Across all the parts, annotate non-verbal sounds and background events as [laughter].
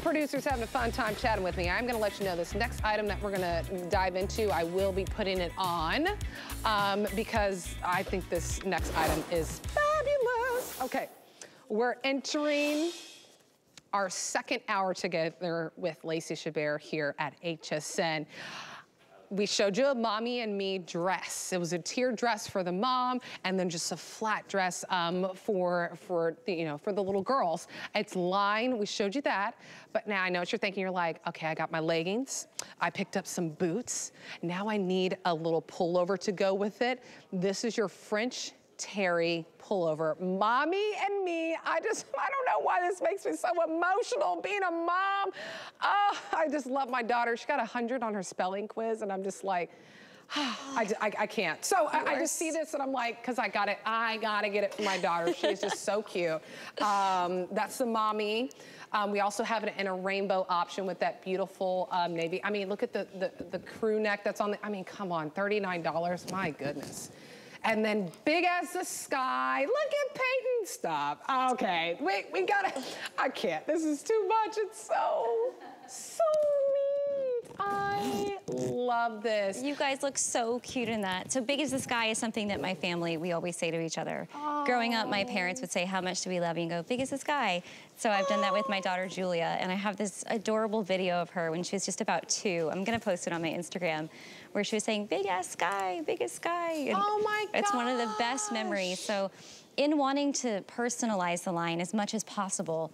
Producer's having a fun time chatting with me. I'm gonna let you know this next item that we're gonna dive into, I will be putting it on um, because I think this next item is fabulous. Okay, we're entering our second hour together with Lacey Chabert here at HSN we showed you a mommy and me dress. It was a tier dress for the mom and then just a flat dress um, for, for, the, you know, for the little girls. It's lined, we showed you that. But now I know what you're thinking. You're like, okay, I got my leggings. I picked up some boots. Now I need a little pullover to go with it. This is your French terry pullover. Mommy and me, I just, I don't know why this makes me so emotional being a mom. Oh, I just love my daughter. She got 100 on her spelling quiz and I'm just like, [sighs] I, I, I, can't. So I, I, just see this and I'm like, cause I got it, I gotta get it for my daughter. She's just so cute. Um, that's the mommy. Um, we also have it in a rainbow option with that beautiful um, navy. I mean, look at the, the, the crew neck that's on the, I mean, come on, $39, my goodness. And then big as the sky. Look at Peyton. Stop. Okay, we, we gotta, I can't. This is too much. It's so, so neat. I love this. You guys look so cute in that. So big as the sky is something that my family, we always say to each other. Oh. Growing up, my parents would say, how much do we love you? And go, big as the sky. So I've done that with my daughter, Julia. And I have this adorable video of her when she was just about two. I'm gonna post it on my Instagram where she was saying, big ass sky, biggest sky. And oh my god! It's one of the best memories. So in wanting to personalize the line as much as possible,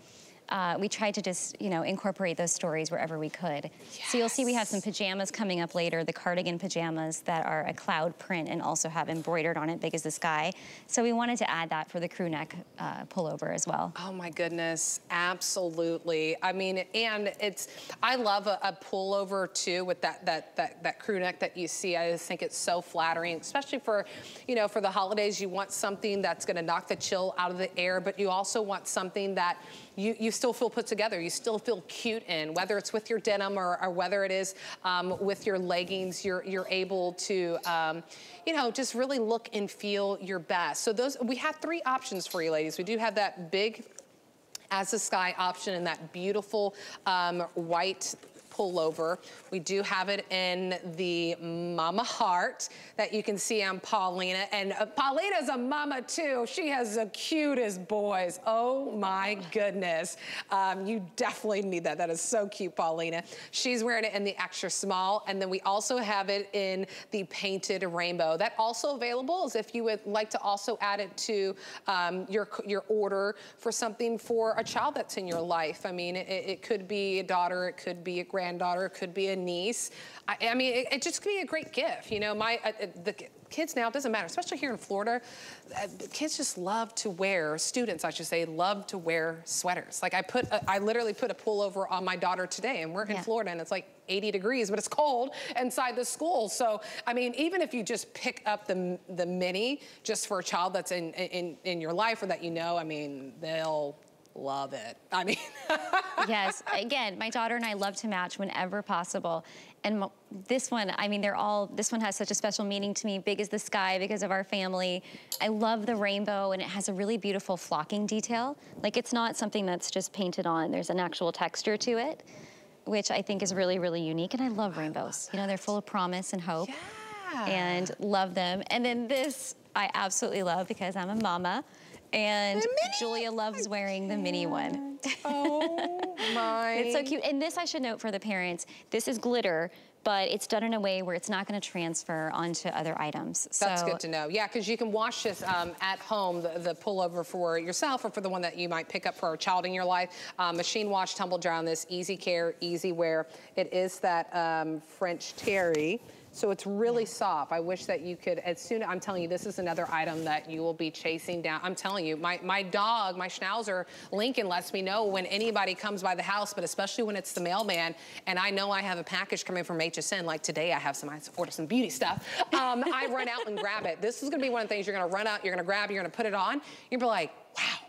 uh, we tried to just, you know, incorporate those stories wherever we could. Yes. So you'll see we have some pajamas coming up later, the cardigan pajamas that are a cloud print and also have embroidered on it, big as the sky. So we wanted to add that for the crew neck uh, pullover as well. Oh my goodness, absolutely. I mean, and it's, I love a, a pullover too with that, that, that, that crew neck that you see. I just think it's so flattering, especially for, you know, for the holidays, you want something that's gonna knock the chill out of the air, but you also want something that you, you still feel put together. You still feel cute in, whether it's with your denim or, or whether it is um, with your leggings, you're, you're able to, um, you know, just really look and feel your best. So those, we have three options for you ladies. We do have that big as the sky option and that beautiful um, white pullover. We do have it in the mama heart that you can see on Paulina. And uh, Paulina's a mama too. She has the cutest boys. Oh my goodness. Um, you definitely need that. That is so cute, Paulina. She's wearing it in the extra small. And then we also have it in the painted rainbow. That also available is if you would like to also add it to um, your, your order for something for a child that's in your life. I mean, it, it could be a daughter, it could be a grandchild granddaughter, could be a niece. I, I mean, it, it, just could be a great gift. You know, my uh, uh the kids now, it doesn't matter, especially here in Florida, uh, kids just love to wear, students I should say, love to wear sweaters. Like I put, a, I literally put a pullover on my daughter today and we're in yeah. Florida and it's like 80 degrees, but it's cold inside the school. So, I mean, even if you just pick up the, the mini just for a child that's in, in, in your life or that you know, I mean, they'll, love it. I mean. [laughs] yes, again, my daughter and I love to match whenever possible. And this one, I mean, they're all, this one has such a special meaning to me, big as the sky because of our family. I love the rainbow and it has a really beautiful flocking detail. Like it's not something that's just painted on, there's an actual texture to it, which I think is really, really unique. And I love rainbows. You know, they're full of promise and hope. Yeah. And love them. And then this, I absolutely love because I'm a mama. And Julia loves wearing the mini one. [laughs] Oh my. it's so cute. And this I should note for the parents, this is glitter, but it's done in a way where it's not gonna transfer onto other items. So That's good to know. Yeah, because you can wash this um, at home, the, the, pullover for yourself or for the one that you might pick up for a child in your life. Um, machine wash, tumble dry on this, easy care, easy wear. It is that um, French terry. So it's really soft. I wish that you could, as soon, as I'm telling you, this is another item that you will be chasing down. I'm telling you, my, my dog, my Schnauzer, Lincoln lets me know when anybody comes by the house, but especially when it's the mailman, and I know I have a package coming from HSN, like today I have some, I ordered some beauty stuff. Um, I run out and grab it. This is gonna be one of the things you're gonna run out, you're gonna grab, you're gonna put it on. You're gonna be like, wow,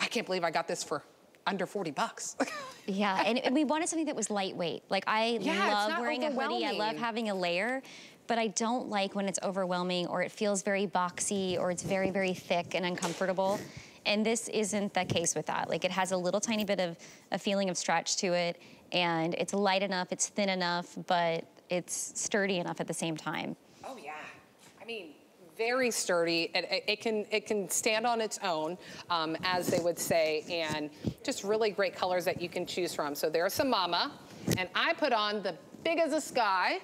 I can't believe I got this for under 40 bucks. [laughs] yeah, and we wanted something that was lightweight. Like I yeah, love wearing a hoodie, I love having a layer, but I don't like when it's overwhelming or it feels very boxy or it's very, very thick and uncomfortable. And this isn't the case with that. Like it has a little tiny bit of a feeling of stretch to it and it's light enough, it's thin enough, but it's sturdy enough at the same time. Oh yeah, I mean, very sturdy. It, it, can it can stand on its own, um, as they would say, and just really great colors that you can choose from. So there's some mama, and I put on the big as the sky,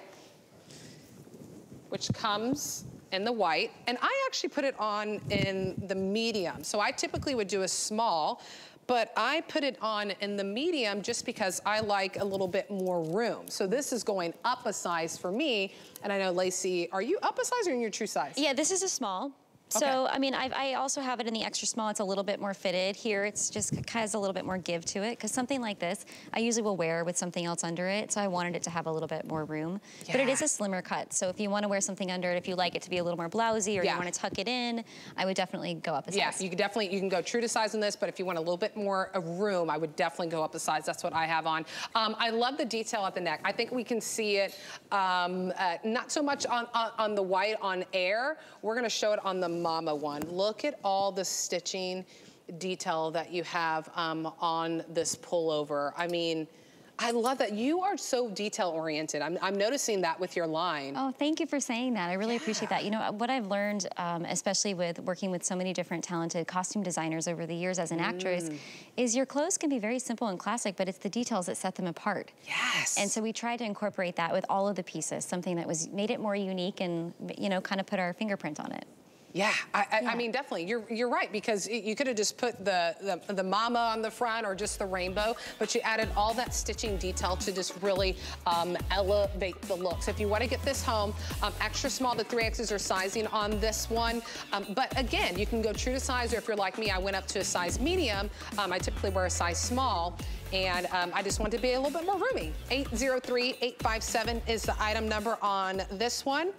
which comes in the white, and I actually put it on in the medium. So I typically would do a small, but I put it on in the medium just because I like a little bit more room. So this is going up a size for me, and I know Lacey, are you up a size or in your true size? Yeah, this is a small. So, I mean, I've, I also have it in the extra small. It's a little bit more fitted. Here, it's just kind of has a little bit more give to it. Because something like this, I usually will wear with something else under it. So I wanted it to have a little bit more room. Yeah. But it is a slimmer cut. So if you want to wear something under it, if you like it to be a little more blousy or yeah. you want to tuck it in, I would definitely go up a size. Yeah, you can definitely, you can go true to size in this, but if you want a little bit more of room, I would definitely go up a size. That's what I have on. Um, I love the detail at the neck. I think we can see it um, uh, not so much on, on, on the white on air. We're going to show it on the mama one look at all the stitching detail that you have um, on this pullover. I mean, I love that. You are so detail oriented. I'm, I'm, noticing that with your line. Oh, thank you for saying that. I really yeah. appreciate that. You know, what I've learned, um, especially with working with so many different talented costume designers over the years as an mm. actress, is your clothes can be very simple and classic, but it's the details that set them apart. Yes. And so we tried to incorporate that with all of the pieces, something that was made it more unique and, you know, kind of put our fingerprint on it. Yeah, I, I, yeah. I, mean, definitely. You're you're right because you could have just put the, the, the mama on the front or just the rainbow, but you added all that stitching detail to just really um, elevate the look. So if you want to get this home, um, extra small to 3Xs are sizing on this one. Um, but again, you can go true to size, or if you're like me, I went up to a size medium. Um, I typically wear a size small and um, I just want to be a little bit more roomy. 803-857 is the item number on this one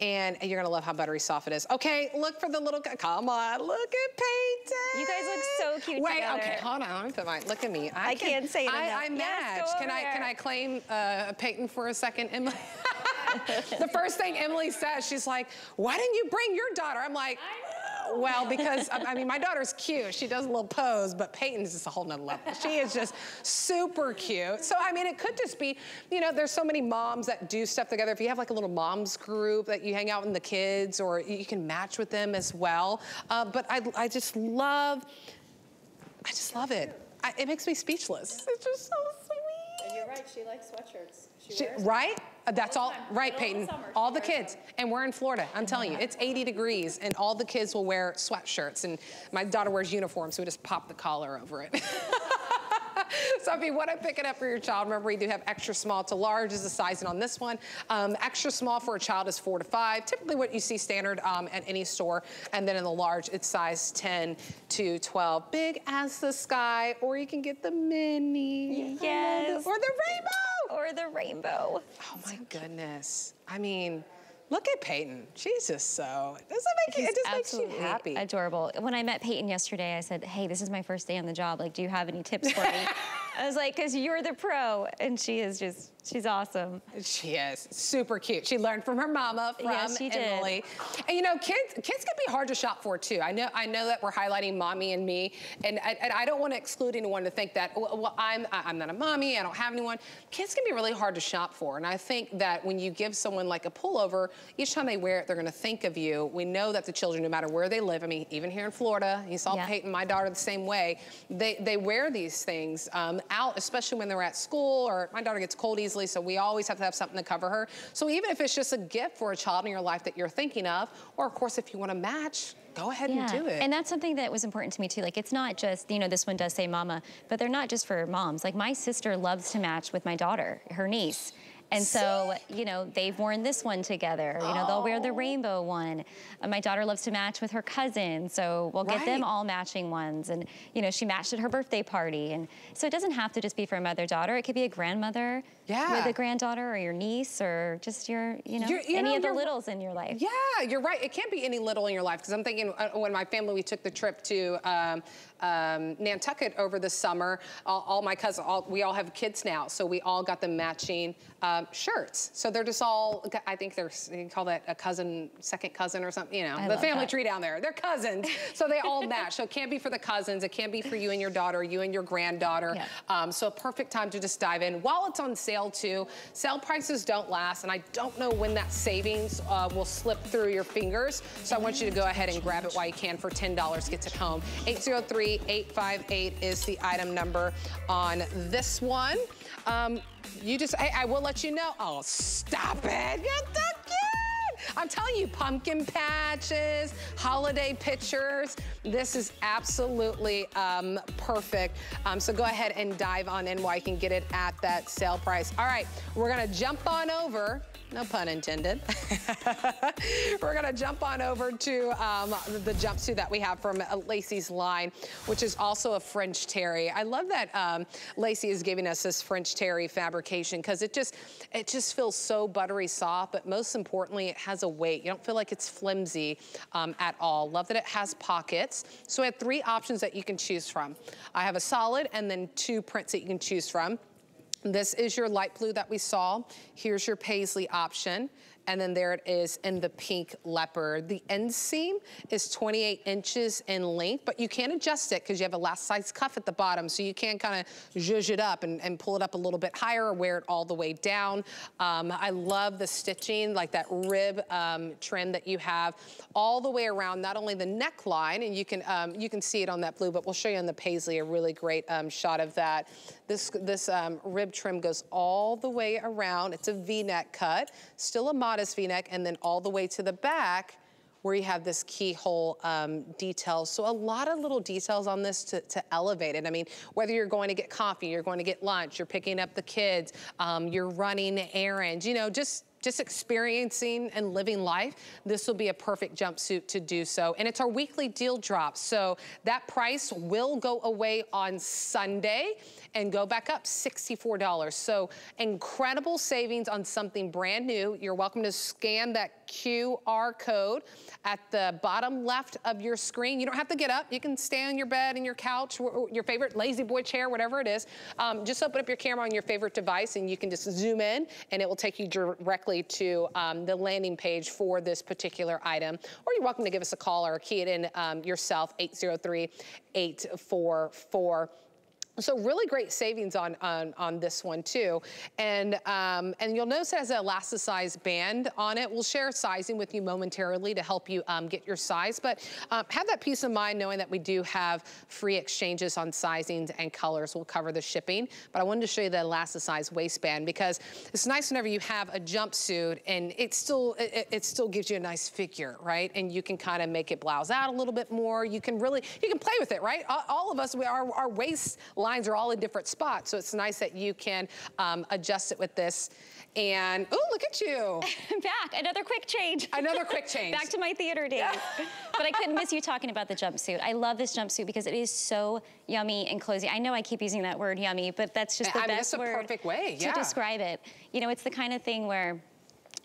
and you're gonna love how buttery soft it is. Okay, look for the little, come on, look at Peyton. You guys look so cute Wait, together. okay, hold on, let me put mine, look at me. I, I can, not say it I, I match. Yes, can I can I claim uh, Peyton for a second, Emily? [laughs] the first thing Emily says, she's like, why didn't you bring your daughter? I'm like, well, because, I mean, my daughter's cute. She does a little pose, but Peyton's just a whole nother level. She is just super cute. So, I mean, it could just be, you know, there's so many moms that do stuff together. If you have like a little mom's group that you hang out with the kids or you can match with them as well. Uh, but I, I just love, I just love it. I, it makes me speechless. It's just so right, she likes sweatshirts. She she, right? That's all, right, Peyton. All the kids. And we're in Florida. I'm telling you, it's 80 degrees, and all the kids will wear sweatshirts. And my daughter wears uniform, so we just pop the collar over it. [laughs] so if you want to pick it up for your child, remember we do have extra small to large is the sizing on this one. Um, extra small for a child is four to five, typically what you see standard um, at any store. And then in the large, it's size 10 to 12. Big as the sky, or you can get the mini. Yes. Or the rainbow. Or the rainbow. Oh my goodness. I mean, Look at Peyton. She's just so, does that make you, it just makes you happy. adorable. When I met Peyton yesterday, I said, hey, this is my first day on the job. Like, do you have any tips for me? [laughs] I was like, because you're the pro. And she is just, she's awesome. She is super cute. She learned from her mama, from yes, she Emily. Did. And you know, kids kids can be hard to shop for too. I know I know that we're highlighting mommy and me, and I, and I don't want to exclude anyone to think that, well, I'm, I'm not a mommy, I don't have anyone. Kids can be really hard to shop for. And I think that when you give someone like a pullover, each time they wear it, they're going to think of you. We know that the children, no matter where they live, I mean, even here in Florida, you saw yeah. Peyton, my daughter, the same way, they, they wear these things um, out, especially when they're at school, or my daughter gets cold easily, so we always have to have something to cover her. So even if it's just a gift for a child in your life that you're thinking of, or of course, if you want to match, go ahead yeah. and do it. And that's something that was important to me too. Like it's not just, you know, this one does say mama, but they're not just for moms. Like my sister loves to match with my daughter, her niece. And so, you know, they've worn this one together. You know, they'll wear the oh. rainbow one. Uh, my daughter loves to match with her cousin, so we'll get right. them all matching ones. And, you know, she matched at her birthday party. And so it doesn't have to just be for a mother-daughter. It could be a grandmother yeah. with a granddaughter or your niece or just your, you know, you any know, of the littles in your life. Yeah, you're right. It can't be any little in your life because I'm thinking uh, when my family, we took the trip to um, um, Nantucket over the summer, all, all my cousins, all, we all have kids now, so we all got them matching uh, um, shirts. So they're just all, I think they're, you call that a cousin, second cousin or something, you know, I the family that. tree down there. They're cousins. so they all match. So it can't be for the cousins. It can't be for you and your daughter, you and your granddaughter. Yeah. Um, so a perfect time to just dive in. While it's on sale too, sale prices don't last. And I don't know when that savings uh, will slip through your fingers. So I want you to go ahead and grab it while you can for $10 gets it home. 803-858 is the item number on this one. Um, you just, I, I will let you know. Oh, stop it. You're so cute. I'm telling you, pumpkin patches, holiday pictures. This is absolutely um, perfect. Um, so go ahead and dive on in while you can get it at that sale price. All right, we're gonna jump on over no pun intended. [laughs] We're gonna jump on over to um, the jumpsuit that we have from Lacey's line, which is also a French terry. I love that um, Lacey is giving us this French terry fabrication because it just it just feels so buttery soft, but most importantly, it has a weight. You don't feel like it's flimsy um, at all. Love that it has pockets. So I have three options that you can choose from. I have a solid and then two prints that you can choose from. This is your light blue that we saw. Here's your paisley option. And then there it is in the pink leopard. The inseam is 28 inches in length, but you can adjust it because you have an elasticized cuff at the bottom. So you can kind of zhuzh it up and, and pull it up a little bit higher or wear it all the way down. Um, I love the stitching, like that rib um, trim that you have all the way around, not only the neckline, and you can, um, you can see it on that blue, but we'll show you on the paisley a really great um, shot of that. This, this um, rib trim goes all the way around. It's a V-neck cut, still a modest V-neck, and then all the way to the back where you have this keyhole um, detail. So a lot of little details on this to, to elevate it. I mean, whether you're going to get coffee, you're going to get lunch, you're picking up the kids, um, you're running errands, you know, just just experiencing and living life, this will be a perfect jumpsuit to do so. And it's our weekly deal drop. So that price will go away on Sunday and go back up $64. So incredible savings on something brand new. You're welcome to scan that QR code at the bottom left of your screen. You don't have to get up. You can stay on your bed and your couch, your favorite La-Z-Boy chair, whatever it is. Um, just open up your camera on your favorite device and you can just zoom in and it will take you directly to um, the landing page for this particular item. Or you're welcome to give us a call or key it in um, yourself, 803-844. So really great savings on, on, on this one too. And, um, and you'll notice it has an elasticized band on it. We'll share sizing with you momentarily to help you um, get your size, but um, have that peace of mind knowing that we do have free exchanges on sizings and colors. We'll cover the shipping, but I wanted to show you the elasticized waistband because it's nice whenever you have a jumpsuit and it still, it, it still gives you a nice figure, right? And you can kind of make it blouse out a little bit more. You can really, you can play with it, right? All, all of us, we, our, our waist lines are all in different spots. So it's nice that you can um, adjust it with this. And, oh, look at you. [laughs] Back, another quick change. Another quick [laughs] change. Back to my theater days. [laughs] but I couldn't miss you talking about the jumpsuit. I love this jumpsuit because it is so yummy and cozy. I know I keep using that word yummy, but that's just the I mean, best word perfect way, to describe it. You know, it's the kind of thing where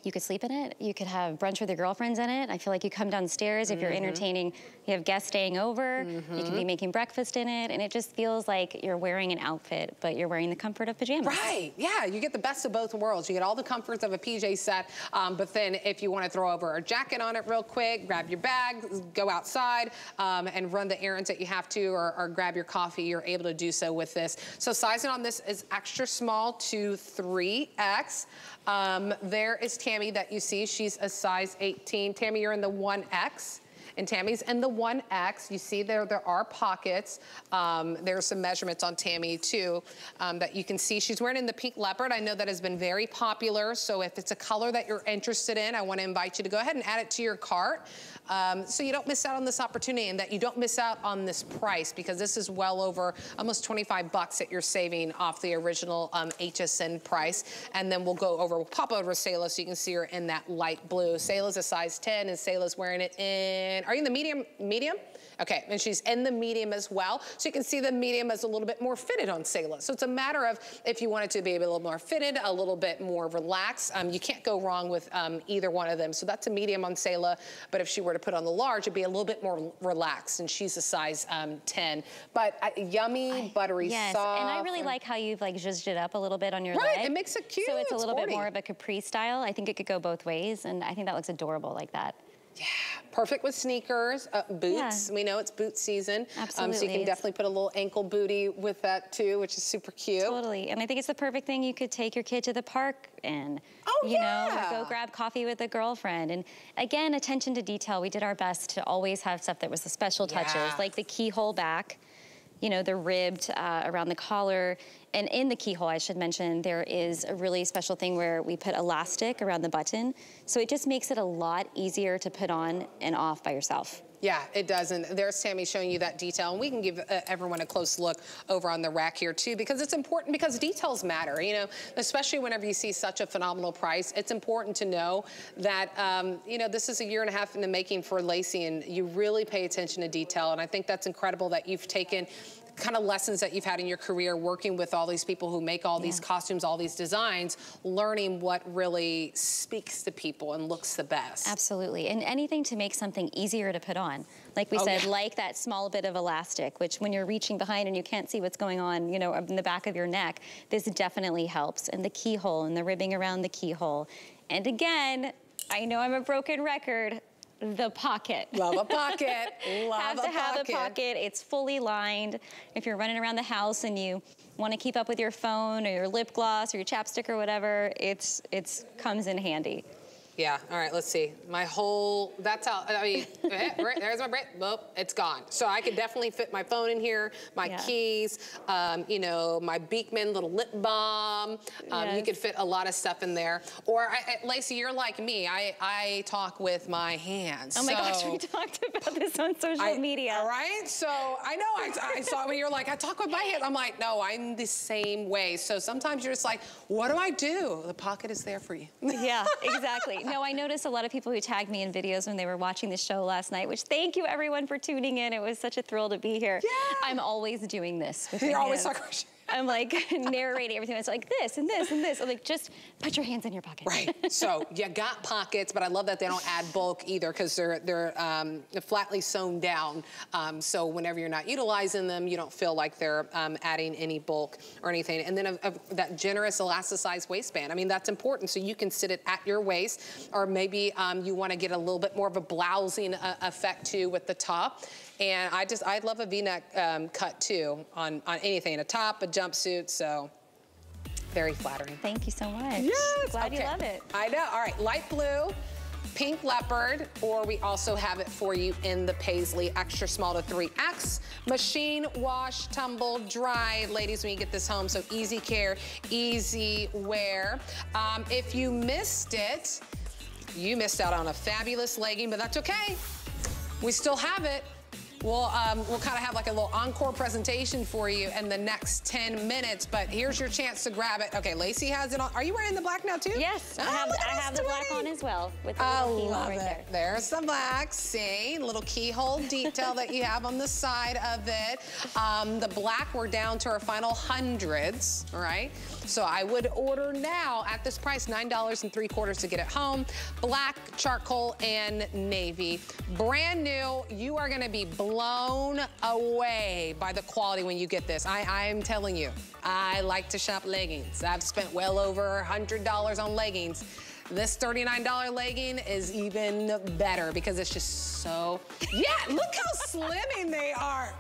you could sleep in it. You could have brunch with your girlfriends in it. I feel like you come downstairs if you're Mm-hmm. entertaining, you have guests staying over, you can be making breakfast in it, and it just feels like you're wearing an outfit, but you're wearing the comfort of pajamas. Right, yeah, you get the best of both worlds. You get all the comforts of a PJ set, um, but then if you want to throw over a jacket on it real quick, grab your bag, go outside, um, and run the errands that you have to, or, or grab your coffee, you're able to do so with this. So sizing on this is extra small to 3X. Um, there is Tammy that you see. She's a size 18. Tammy, you're in the 1X. And Tammy's in the 1X. You see there, there are pockets. Um, there's some measurements on Tammy too um, that you can see. She's wearing in the pink leopard. I know that has been very popular. So if it's a color that you're interested in, I want to invite you to go ahead and add it to your cart. Um, so you don't miss out on this opportunity and that you don't miss out on this price because this is well over almost 25 bucks that you're saving off the original um, HSN price. And then we'll go over, we'll pop over Sayla so you can see her in that light blue. Sayla's a size 10 and Sayla's wearing it in Are you in the medium? Medium? Okay, and she's in the medium as well. So you can see the medium is a little bit more fitted on Selah. So it's a matter of if you want it to be a little more fitted, a little bit more relaxed. Um, you can't go wrong with um, either one of them. So that's a medium on Selah, but if she were to put on the large, it'd be a little bit more relaxed, and she's a size um, 10. But uh, yummy, I, buttery, yes, soft. and I really and like how you've like zhuzhed it up a little bit on your right, leg. it makes it cute. So it's a little sporty. bit more of a capri style. I think it could go both ways, and I think that looks adorable like that. Yeah, perfect with sneakers, uh, boots. Yeah. We know it's boot season. Absolutely. Um, so you can definitely put a little ankle booty with that too, which is super cute. Totally. And I think it's the perfect thing you could take your kid to the park in. Oh, you yeah. know, go grab coffee with a girlfriend. And again, attention to detail. We did our best to always have stuff that was the special touches, yeah. like the keyhole back you know, the ribbed uh, around the collar. And in the keyhole, I should mention, there is a really special thing where we put elastic around the button. So it just makes it a lot easier to put on and off by yourself. Yeah, it does. And there's Tammy showing you that detail. And we can give uh, everyone a close look over on the rack here too, because it's important because details matter, you know, especially whenever you see such a phenomenal price. It's important to know that, um, you know, this is a year and a half in the making for Lacey and you really pay attention to detail. And I think that's incredible that you've taken kind of lessons that you've had in your career working with all these people who make all yeah. these costumes, all these designs, learning what really speaks to people and looks the best. Absolutely. And anything to make something easier to put on. Like we oh, said, yeah. like that small bit of elastic, which when you're reaching behind and you can't see what's going on, you know, in the back of your neck, this definitely helps. And the keyhole and the ribbing around the keyhole. And again, I know I'm a broken record, the pocket. Love a [laughs] pocket. Love have to have a pocket. It's fully lined. If you're running around the house and you want to keep up with your phone or your lip gloss or your chapstick or whatever, it's it's comes in handy. Yeah, all right, let's see. My whole, that's how, I mean, [laughs] eh, there's my brain, nope, it's gone. So I could definitely fit my phone in here, my yeah. keys, um, you know, my Beekman little lip balm. Um, yes. You could fit a lot of stuff in there. Or, I, I, Lacey, you're like me. I, I talk with my hands. Oh my so gosh, we talked about this on social I, media. All right, so I know I, I saw when you're like, I talk with my hands. I'm like, no, I'm the same way. So sometimes you're just like, what do I do? The pocket is there for you. yeah, exactly. No, I noticed a lot of people who tagged me in videos when they were watching the show last night, which thank you everyone for tuning in. It was such a thrill to be here. Yeah. I'm always doing this. You're always talking I'm like [laughs] narrating everything. It's like this and this and this. I'm like, just put your hands in your pocket. Right. So you got pockets, but I love that they don't add bulk either because they're they're um, flatly sewn down. Um, so whenever you're not utilizing them, you don't feel like they're um, adding any bulk or anything. And then a, a, that generous elasticized waistband. I mean, that's important. So you can sit it at your waist, or maybe um, you want to get a little bit more of a blousing uh, effect too with the top. And I just, I love a V-neck um, cut too on, on anything, a top, a jumpsuit, so very flattering. Thank you so much. Yes, Glad okay. you love it. I know, all right, light blue, pink leopard, or we also have it for you in the paisley extra small to 3X. Machine wash, tumble, dry. Ladies, when you get this home, so easy care, easy wear. Um, if you missed it, you missed out on a fabulous legging, but that's okay. We still have it. We'll, um, we'll kind of have like a little encore presentation for you in the next 10 minutes, but here's your chance to grab it. Okay, Lacey has it on. Are you wearing the black now too? Yes, oh, I have, I have the black on as well with the little keyhole right it. there. There's the black, see, little keyhole detail that you have on the side of it. Um, the black, we're down to our final hundreds, all right? So I would order now at this price, $9 and three quarters to get it home. Black, charcoal, and navy. Brand new, you are gonna be blown away by the quality when you get this. I, I'm telling you, I like to shop leggings. I've spent well over $100 on leggings. This $39 legging is even better because it's just so, yeah, look how slimming they are.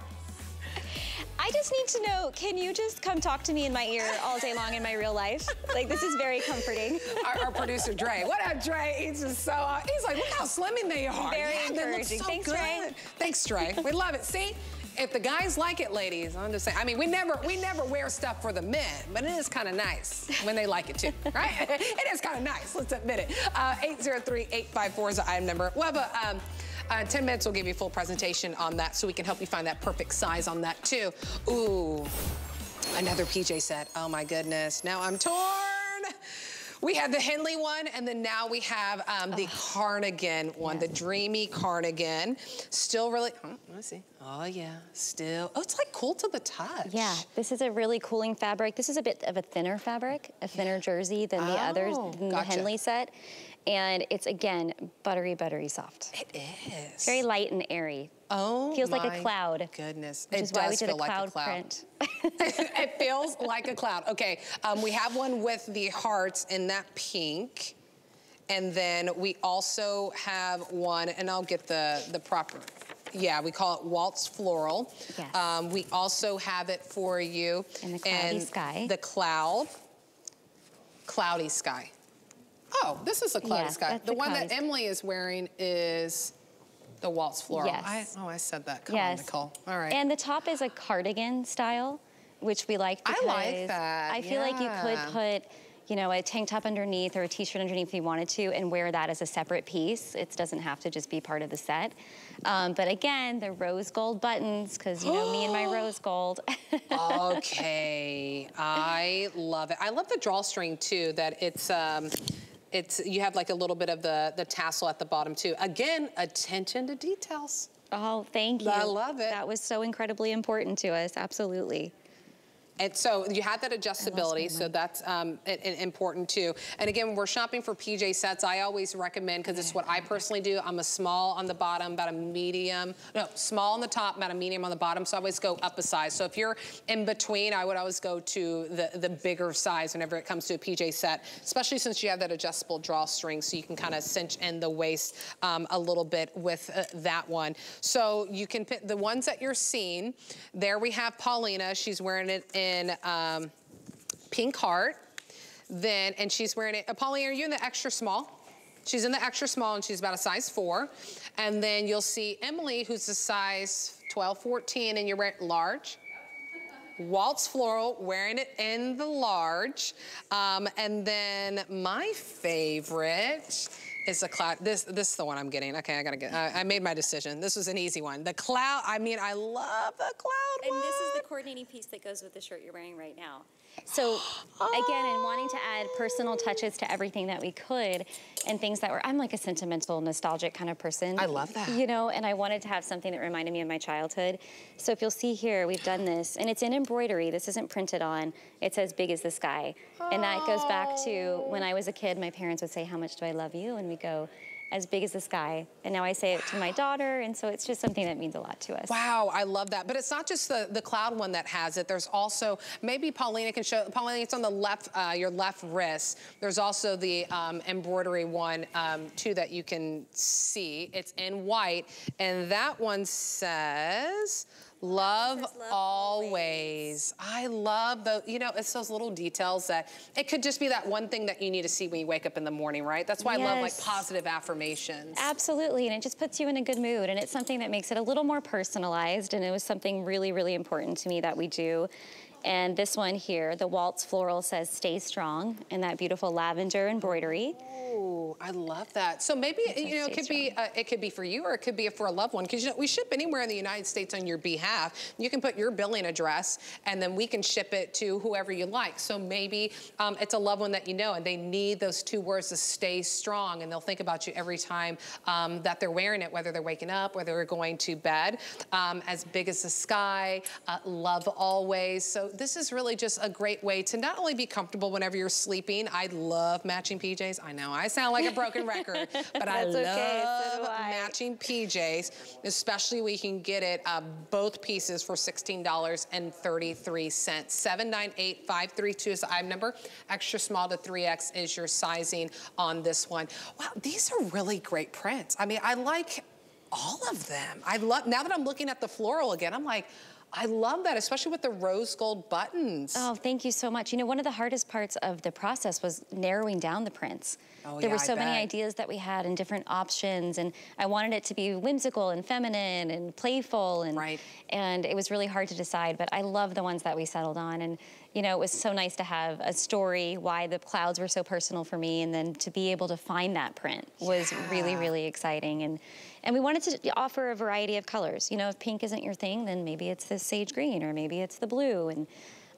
I just need to know, can you just come talk to me in my ear all day long in my real life? Like, this is very comforting. [laughs] Our, our producer, Dre. What up, Dre? He's just so, uh, he's like, look how slimming they are. Very yeah, encouraging. So Thanks, good. Dre. Thanks, Dre. We love it. See? If the guys like it, ladies, I'm just saying. I mean, we never we never wear stuff for the men, but it is kind of nice when they like it too, [laughs] right? [laughs] it is kind of nice. Let's admit it. Uh, 803-854 is the item number. We'll um, uh, 10 minutes will give you a full presentation on that so we can help you find that perfect size on that too. Ooh, another PJ set. Oh my goodness. Now I'm torn. We have the Henley one, and then now we have um, the cardigan one, the dreamy cardigan. Still really, oh, let me see. Oh yeah, still. Oh, it's like cool to the touch. Yeah, this is a really cooling fabric. This is a bit of a thinner fabric, a thinner jersey than the others, Oh, than gotcha. the Henley set. And it's, again, buttery, buttery soft. It is. Very light and airy. Oh, Feels like a cloud. Goodness, Which it is why we does did feel a like cloud, a cloud. print. [laughs] [laughs] it feels like a cloud. Okay, um, we have one with the hearts in that pink. And then we also have one, and I'll get the, the proper, yeah, we call it Waltz Floral. Yes. Um, we also have it for you. In the cloudy sky. The cloud, cloudy sky. Oh, this is a cloudy Yeah, sky. The one that Emily is wearing is the Waltz Floral. Yes. I, oh, I said that. Come yes. on, Nicole. All right. And the top is a cardigan style, which we like I like that, I feel like you could put, you know, a tank top underneath or a t-shirt underneath if you wanted to and wear that as a separate piece. It doesn't have to just be part of the set. Um, but again, the rose gold buttons, because you know me and my [gasps] rose gold. Okay, I love it. I love the drawstring too. That it's um, it's you have like a little bit of the the tassel at the bottom too. Again, attention to details. oh, thank you. I love it. That was so incredibly important to us, absolutely. And so you have that adjustability, so that's um, important too. And again, when we're shopping for PJ sets, I always recommend, because it's what I personally do, I'm a small on the bottom, about a medium, no, small on the top, about a medium on the bottom, so I always go up a size. So if you're in between, I would always go to the, the bigger size whenever it comes to a PJ set, especially since you have that adjustable drawstring, so you can kind of cinch in the waist um, a little bit with uh, that one. So you can pick the ones that you're seeing. There we have Paulina. She's wearing it in um, pink heart. Then, and she's wearing it. Uh, Paulina, are you in the extra small? She's in the extra small and she's about a size four. And then you'll see Emily, who's a size 12, 14, and you're large. Waltz Floral, wearing it in the large. Um, and then my favorite is the cloud. This, this is the one I'm getting. Okay, I gotta get, I, I made my decision. This was an easy one. The cloud, I mean, I love the cloud And this is the coordinating piece that goes with the shirt you're wearing right now. So again, in wanting to add personal touches to everything that we could and things that were, I'm like a sentimental, nostalgic kind of person. I love that. You know, and I wanted to have something that reminded me of my childhood. So if you'll see here, we've done this and it's in embroidery. This isn't printed on. It's as big as the sky. And that goes back to when I was a kid, my parents would say, how much do I love you? And we go, as big as the sky. And now I say it to my daughter. And so it's just something that means a lot to us. Wow, I love that. But it's not just the, the cloud one that has it. There's also, maybe Paulina can show, Paulina, it's on the left, uh, your left wrist. There's also the um, embroidery one um, too that you can see. It's in white. And that one says, love, love always. I love the, you know, it's those little details that, it could just be that one thing that you need to see when you wake up in the morning, right? That's why I love like positive affirmations. Absolutely, and it just puts you in a good mood, and it's something that makes it a little more personalized, and it was something really, really important to me that we do. And this one here, the Waltz Floral says stay strong, in that beautiful lavender embroidery. Ooh, I love that. So maybe you know it could be uh, it could be for you or it could be for a loved one because you know, we ship anywhere in the United States on your behalf. You can put your billing address and then we can ship it to whoever you like. So maybe um, it's a loved one that you know and they need those two words to stay strong and they'll think about you every time um, that they're wearing it, whether they're waking up, whether they're going to bed. Um, as big as the sky, uh, love always. So this is really just a great way to not only be comfortable whenever you're sleeping. I love matching PJs. I know I sound like a broken record, [laughs] but I love okay, so I. matching PJs, especially we can get it uh, both pieces for $16.33. 798532 is the item number. Extra small to 3X is your sizing on this one. Wow, these are really great prints. I mean, I like all of them. I love, now that I'm looking at the floral again, I'm like, I love that, especially with the rose gold buttons. Oh, thank you so much. You know, one of the hardest parts of the process was narrowing down the prints. Oh, there yeah, were so many ideas that we had and different options, and I wanted it to be whimsical and feminine and playful, and Right. and it was really hard to decide. But I love the ones that we settled on, and you know, it was so nice to have a story why the clouds were so personal for me, and then to be able to find that print was really, really exciting. And and we wanted to offer a variety of colors. You know, if pink isn't your thing, then maybe it's the sage green, or maybe it's the blue, and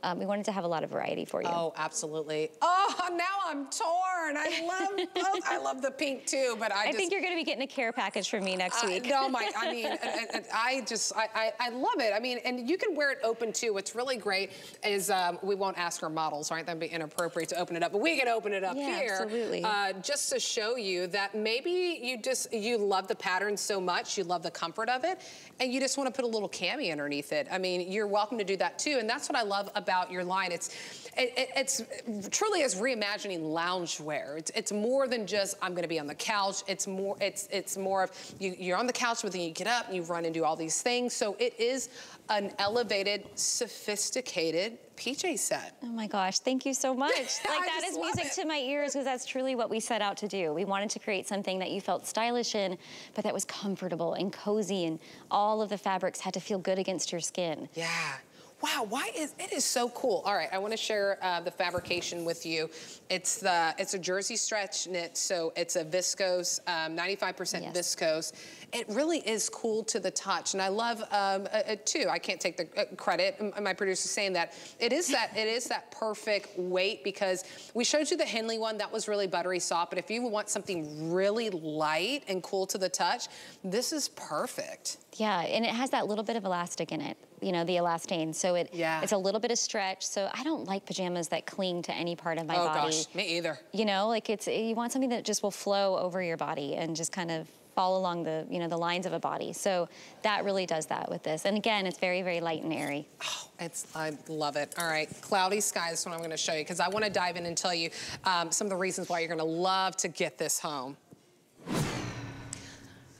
um, we wanted to have a lot of variety for you. Oh, absolutely. Oh, now I'm torn. I love, [laughs] both. I love the pink too, but I, I just, think you're going to be getting a care package from me next I- week. no, my, [laughs] I mean, and- and I just, I, I, I love it. I mean, and you can wear it open too. What's really great is um, we won't ask our models, right? That'd be inappropriate to open it up, but we can open it up Yeah, here. absolutely. Uh, just to show you that maybe you just, you love the pattern so much, you love the comfort of it, and you just want to put a little cami underneath it. I mean, you're welcome to do that too. And that's what I love about your line. It's, it, it, it's truly is reimagining loungewear. It's, it's more than just I'm going to be on the couch. It's more it's it's more of you, you're on the couch, but then you get up and you run and do all these things. So it is an elevated, sophisticated PJ set. Oh my gosh, thank you so much. [laughs] Like that is music it. to my ears because that's truly what we set out to do. We wanted to create something that you felt stylish in, but that was comfortable and cozy and all of the fabrics had to feel good against your skin. Yeah. Wow, why is it is so cool. All right, I want to share uh, the fabrication with you. It's the it's a jersey stretch knit, so it's a viscose, 95% Yes. viscose. It really is cool to the touch, and I love um, uh, uh, too. I can't take the uh, credit. My producer's saying that it is that it is that perfect weight because we showed you the Henley one that was really buttery soft, but if you want something really light and cool to the touch, this is perfect. Yeah, and it has that little bit of elastic in it, you know, the elastane. So it Yeah. it's a little bit of stretch. So I don't like pajamas that cling to any part of my oh body. gosh, me either. You know, like it's you want something that just will flow over your body and just kind of fall along the, you know, the lines of a body. So that really does that with this. And again, it's very, very light and airy. Oh, it's, I love it. All right, cloudy skies is what I'm gonna show you because I wanna dive in and tell you um, some of the reasons why you're gonna love to get this home.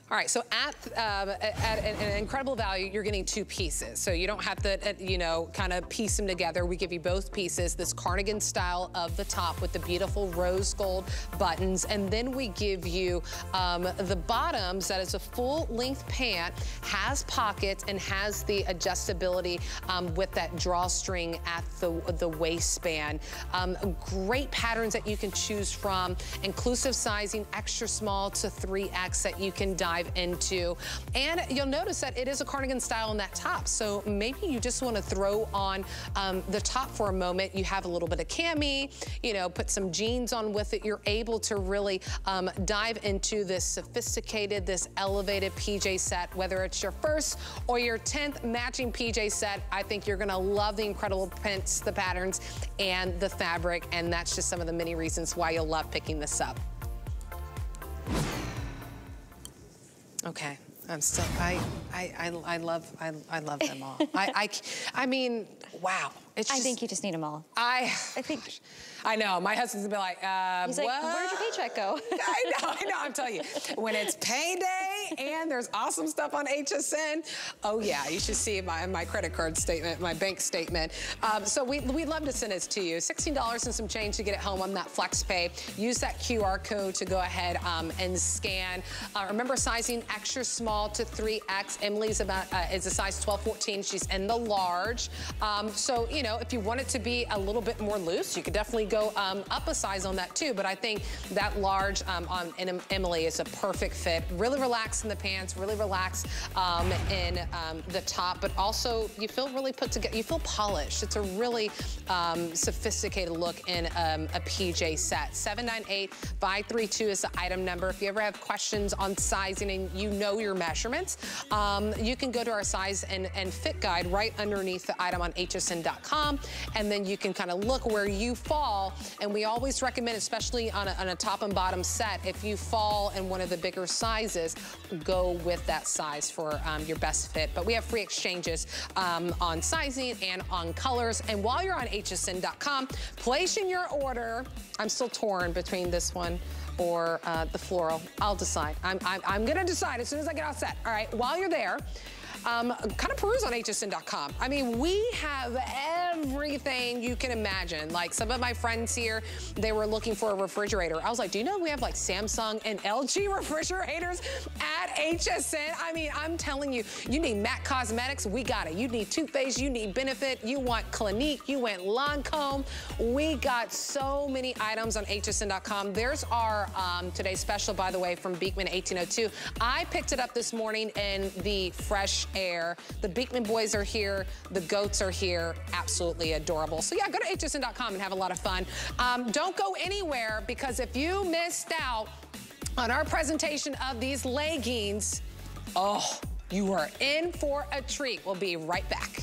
All right, so at, um, at an incredible value, you're getting two pieces. So you don't have to, uh, you know, kind of piece them together. We give you both pieces, this cardigan style of the top with the beautiful rose gold buttons. And then we give you um, the bottoms that is a full length pant, has pockets and has the adjustability um, with that drawstring at the, the waistband. Um, great patterns that you can choose from, inclusive sizing, extra small to 3X that you can dive into. And you'll notice that it is a cardigan style in that top. So maybe you just want to throw on um, the top for a moment. You have a little bit of cami, you know, put some jeans on with it. You're able to really um, dive into this sophisticated, this elevated PJ set, whether it's your first or your 10th matching PJ set. I think you're going to love the incredible prints, the patterns, and the fabric. And that's just some of the many reasons why you'll love picking this up. Okay. I'm still, I, I, I, I love, I, I love them all. I, I, I mean, wow. It's I just, think you just need them all. I, I think [sighs] I know. My husband's gonna be like, uh, he's like, what? where'd your paycheck go? [laughs] I know, I know, I'm telling you. When it's payday and there's awesome stuff on HSN, oh yeah, you should see my, my credit card statement, my bank statement. Um, so we, we'd love to send this to you. $16 and some change to get it home on that flex pay. Use that QR code to go ahead um, and scan. Uh, remember sizing extra small to 3X. Emily's about, uh, is a size 12, 14. She's in the large. Um, so, you know, if you want it to be a little bit more loose, you could definitely go um, up a size on that too. But I think that large um, on Emily is a perfect fit. Really relaxed in the pants, really relaxed um, in um, the top, but also you feel really put together. You feel polished. It's a really um, sophisticated look in um, a PJ set. 798-532 is the item number. If you ever have questions on sizing and you know your measurements, um, you can go to our size and, and fit guide right underneath the item on hsn.com, and then you can kind of look where you fall. And we always recommend, especially on a, on a top and bottom set, if you fall in one of the bigger sizes, go with that size for um, your best fit. But we have free exchanges um, on sizing and on colors. And while you're on hsn.com, placing your order, I'm still torn between this one or uh, the floral. I'll decide. I'm, I'm, I'm gonna decide as soon as I get all set. All right, while you're there, um, kind of peruse on hsn.com. I mean, we have everything you can imagine. Like some of my friends here, they were looking for a refrigerator. I was like, do you know we have like Samsung and LG [laughs] refrigerators at HSN? I mean, I'm telling you, you need MAC Cosmetics, we got it. You need Too Faced, you need Benefit, you want Clinique, you want Lancome. We got so many items on hsn.com. There's our um, today's special, by the way, from Beekman 1802. I picked it up this morning in the fresh air. The Beekman boys are here. The goats are here. Absolutely adorable. So yeah, go to hsn.com and have a lot of fun. Um, don't go anywhere because if you missed out on our presentation of these leggings, oh, you are in for a treat. We'll be right back.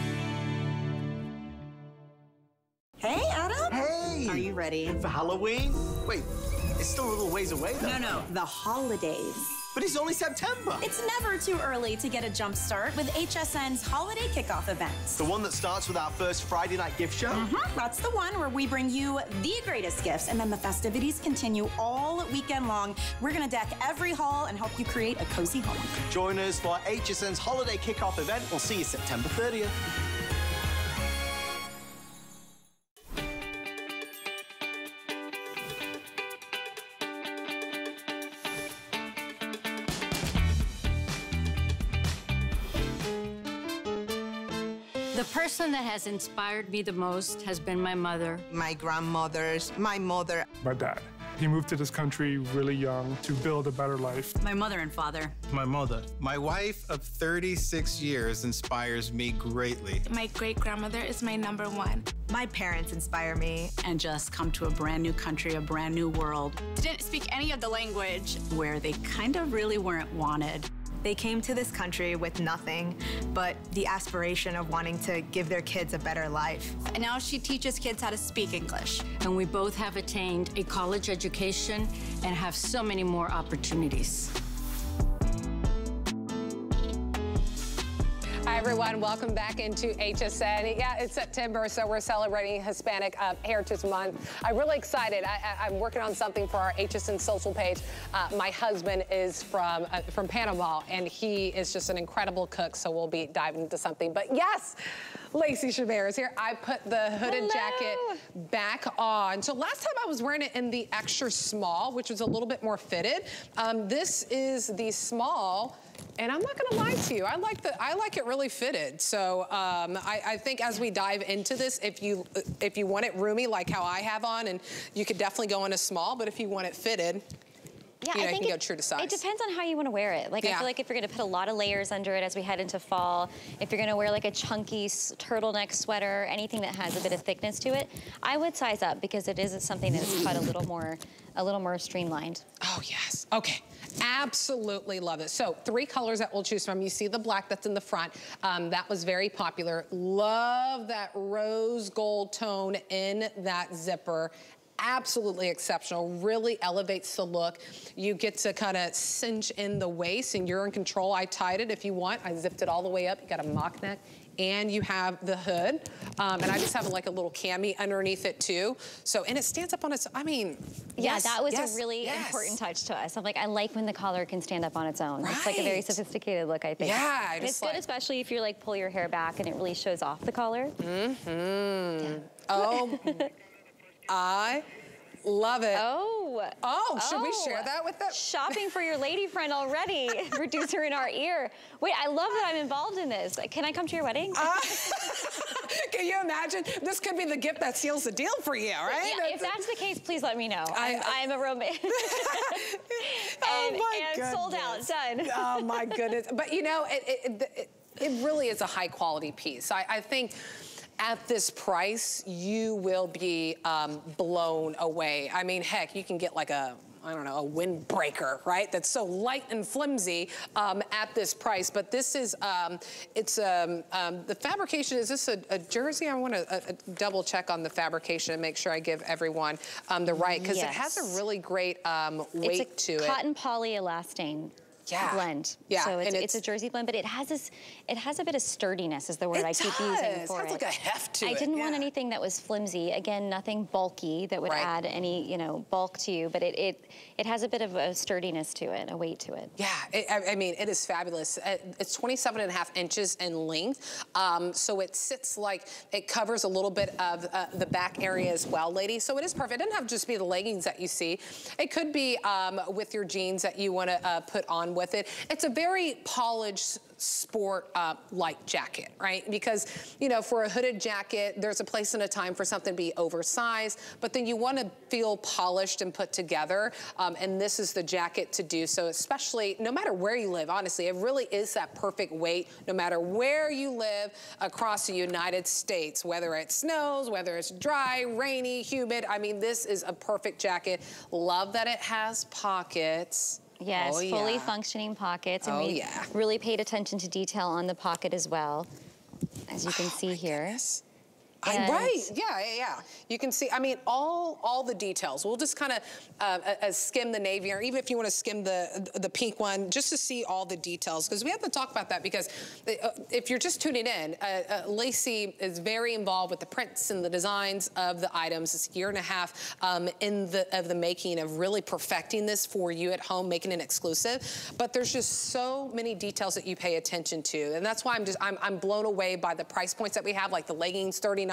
Ready? For Halloween? Wait, it's still a little ways away though. No, no, the holidays. But it's only September. It's never too early to get a jump start with HSN's holiday kickoff events. the one that starts with our first Friday night gift show. Mhm, That's the one where we bring you the greatest gifts, and then the festivities continue all weekend long. We're gonna deck every hall and help you create a cozy home. Join us for HSN's holiday kickoff event. We'll see you September 30th. Person that has inspired me the most has been my mother. my grandmothers, my mother. my dad. He moved to this country really young to build a better life. My mother and father. My mother. My wife of 36 years inspires me greatly. My great grandmother is my number one. My parents inspire me. And just come to a brand new country, a brand new world Didn't speak any of the language. where they kind of really weren't wanted. They came to this country with nothing but the aspiration of wanting to give their kids a better life. And now she teaches kids how to speak English. And we both have attained a college education and have so many more opportunities. Hi, everyone. Welcome back into HSN. Yeah, it's September, so we're celebrating Hispanic uh, Heritage Month. I'm really excited. I, am working on something for our HSN social page. Uh, my husband is from uh, from Panama, and he is just an incredible cook, so we'll be diving into something. But yes, Lacey Chabert is here. I put the hooded Hello. jacket back on. So last time I was wearing it in the extra small, which was a little bit more fitted. Um, this is the small. And I'm not gonna lie to you, I like the I like it really fitted. So um, I, I think as we dive into this, if you if you want it roomy like how I have on, and you could definitely go in a small, but if you want it fitted, Yeah, you know, I you think can go it, true to size. It depends on how you want to wear it. Like I feel like if you're going to put a lot of layers under it as we head into fall, if you're going to wear like a chunky turtleneck sweater, anything that has a bit of thickness to it, I would size up because it is something that's cut a little more, a little more streamlined. Oh, yes. Okay. Absolutely love it. So three colors that we'll choose from. You see the black that's in the front. Um, that was very popular. Love that rose gold tone in that zipper. Absolutely exceptional. Really elevates the look. You get to kind of cinch in the waist and you're in control. I tied it if you want. I zipped it all the way up. You got a mock neck and you have the hood. Um, and I just have like a little cami underneath it too. So, and it stands up on its, I mean, Yeah, yes, that was yes, a really yes. important touch to us. I'm like, I like when the collar can stand up on its own. It's like a very sophisticated look, I think. Yeah, I it's just good, especially if you're like pull your hair back and it really shows off the collar. Mm-hmm. Oh, [laughs] I love it. Oh. Oh, should we Oh. share that with them? Shopping for your lady friend already. [laughs] [laughs] Producer in our ear. Wait, I love that I'm involved in this. Can I come to your wedding? Uh, [laughs] Can you imagine? This could be the gift that seals the deal for you, right? Yeah, if that's the case, please let me know. I- I'm, I'm a romantic. Oh and, my and sold out, goodness. done. oh my goodness. But you know, it, it, it, it really is a high quality piece. I, I think at this price, you will be um, blown away. I mean, heck, you can get like a I don't know, a windbreaker, right? That's so light and flimsy um, at this price. But this is, um, it's um, um, the fabrication. Is this a, a jersey? I want to uh, double check on the fabrication and make sure I give everyone um, the right because it has a really great um, weight it's to a it. cotton polyelastane Yeah. blend. Yeah, So it's, and it's, a jersey blend, but it has this, it has a bit of sturdiness is the word It I keep does. using for Has it. like a heft to I it, didn't want anything that was flimsy. Again, nothing bulky that would Right. add any, you know, bulk to you, but it, it, it has a bit of a sturdiness to it, a weight to it. Yeah, it, I, I mean, it is fabulous. Uh, It's 27 and a half inches in length. Um, so it sits like, it covers a little bit of uh, the back area as well, ladies. So it is perfect. It doesn't have to just be the leggings that you see. It could be um, with your jeans that you want to uh, put on with it. It's a very polished sport uh, light jacket, right? Because, you know, for a hooded jacket, there's a place and a time for something to be oversized, but then you want to feel polished and put together. Um, and this is the jacket to do so, especially no matter where you live, honestly, it really is that perfect weight, no matter where you live across the United States, whether it snows, whether it's dry, rainy, humid. I mean, this is a perfect jacket. Love that it has pockets. Yes, Oh, fully yeah. functioning pockets. And Oh, we yeah. really paid attention to detail on the pocket as well, as you can oh, see here. I- right. Yeah, yeah, yeah. You can see. I mean, all all the details. We'll just kind of uh, uh, skim the navy, or even if you want to skim the the pink one, just to see all the details, because we have to talk about that. Because uh, if you're just tuning in, uh, uh, Lacey is very involved with the prints and the designs of the items. It's a year and a half um, in the of the making of really perfecting this for you at home, making it exclusive. But there's just so many details that you pay attention to, and that's why I'm just I'm, I'm blown away by the price points that we have, like the leggings, $39.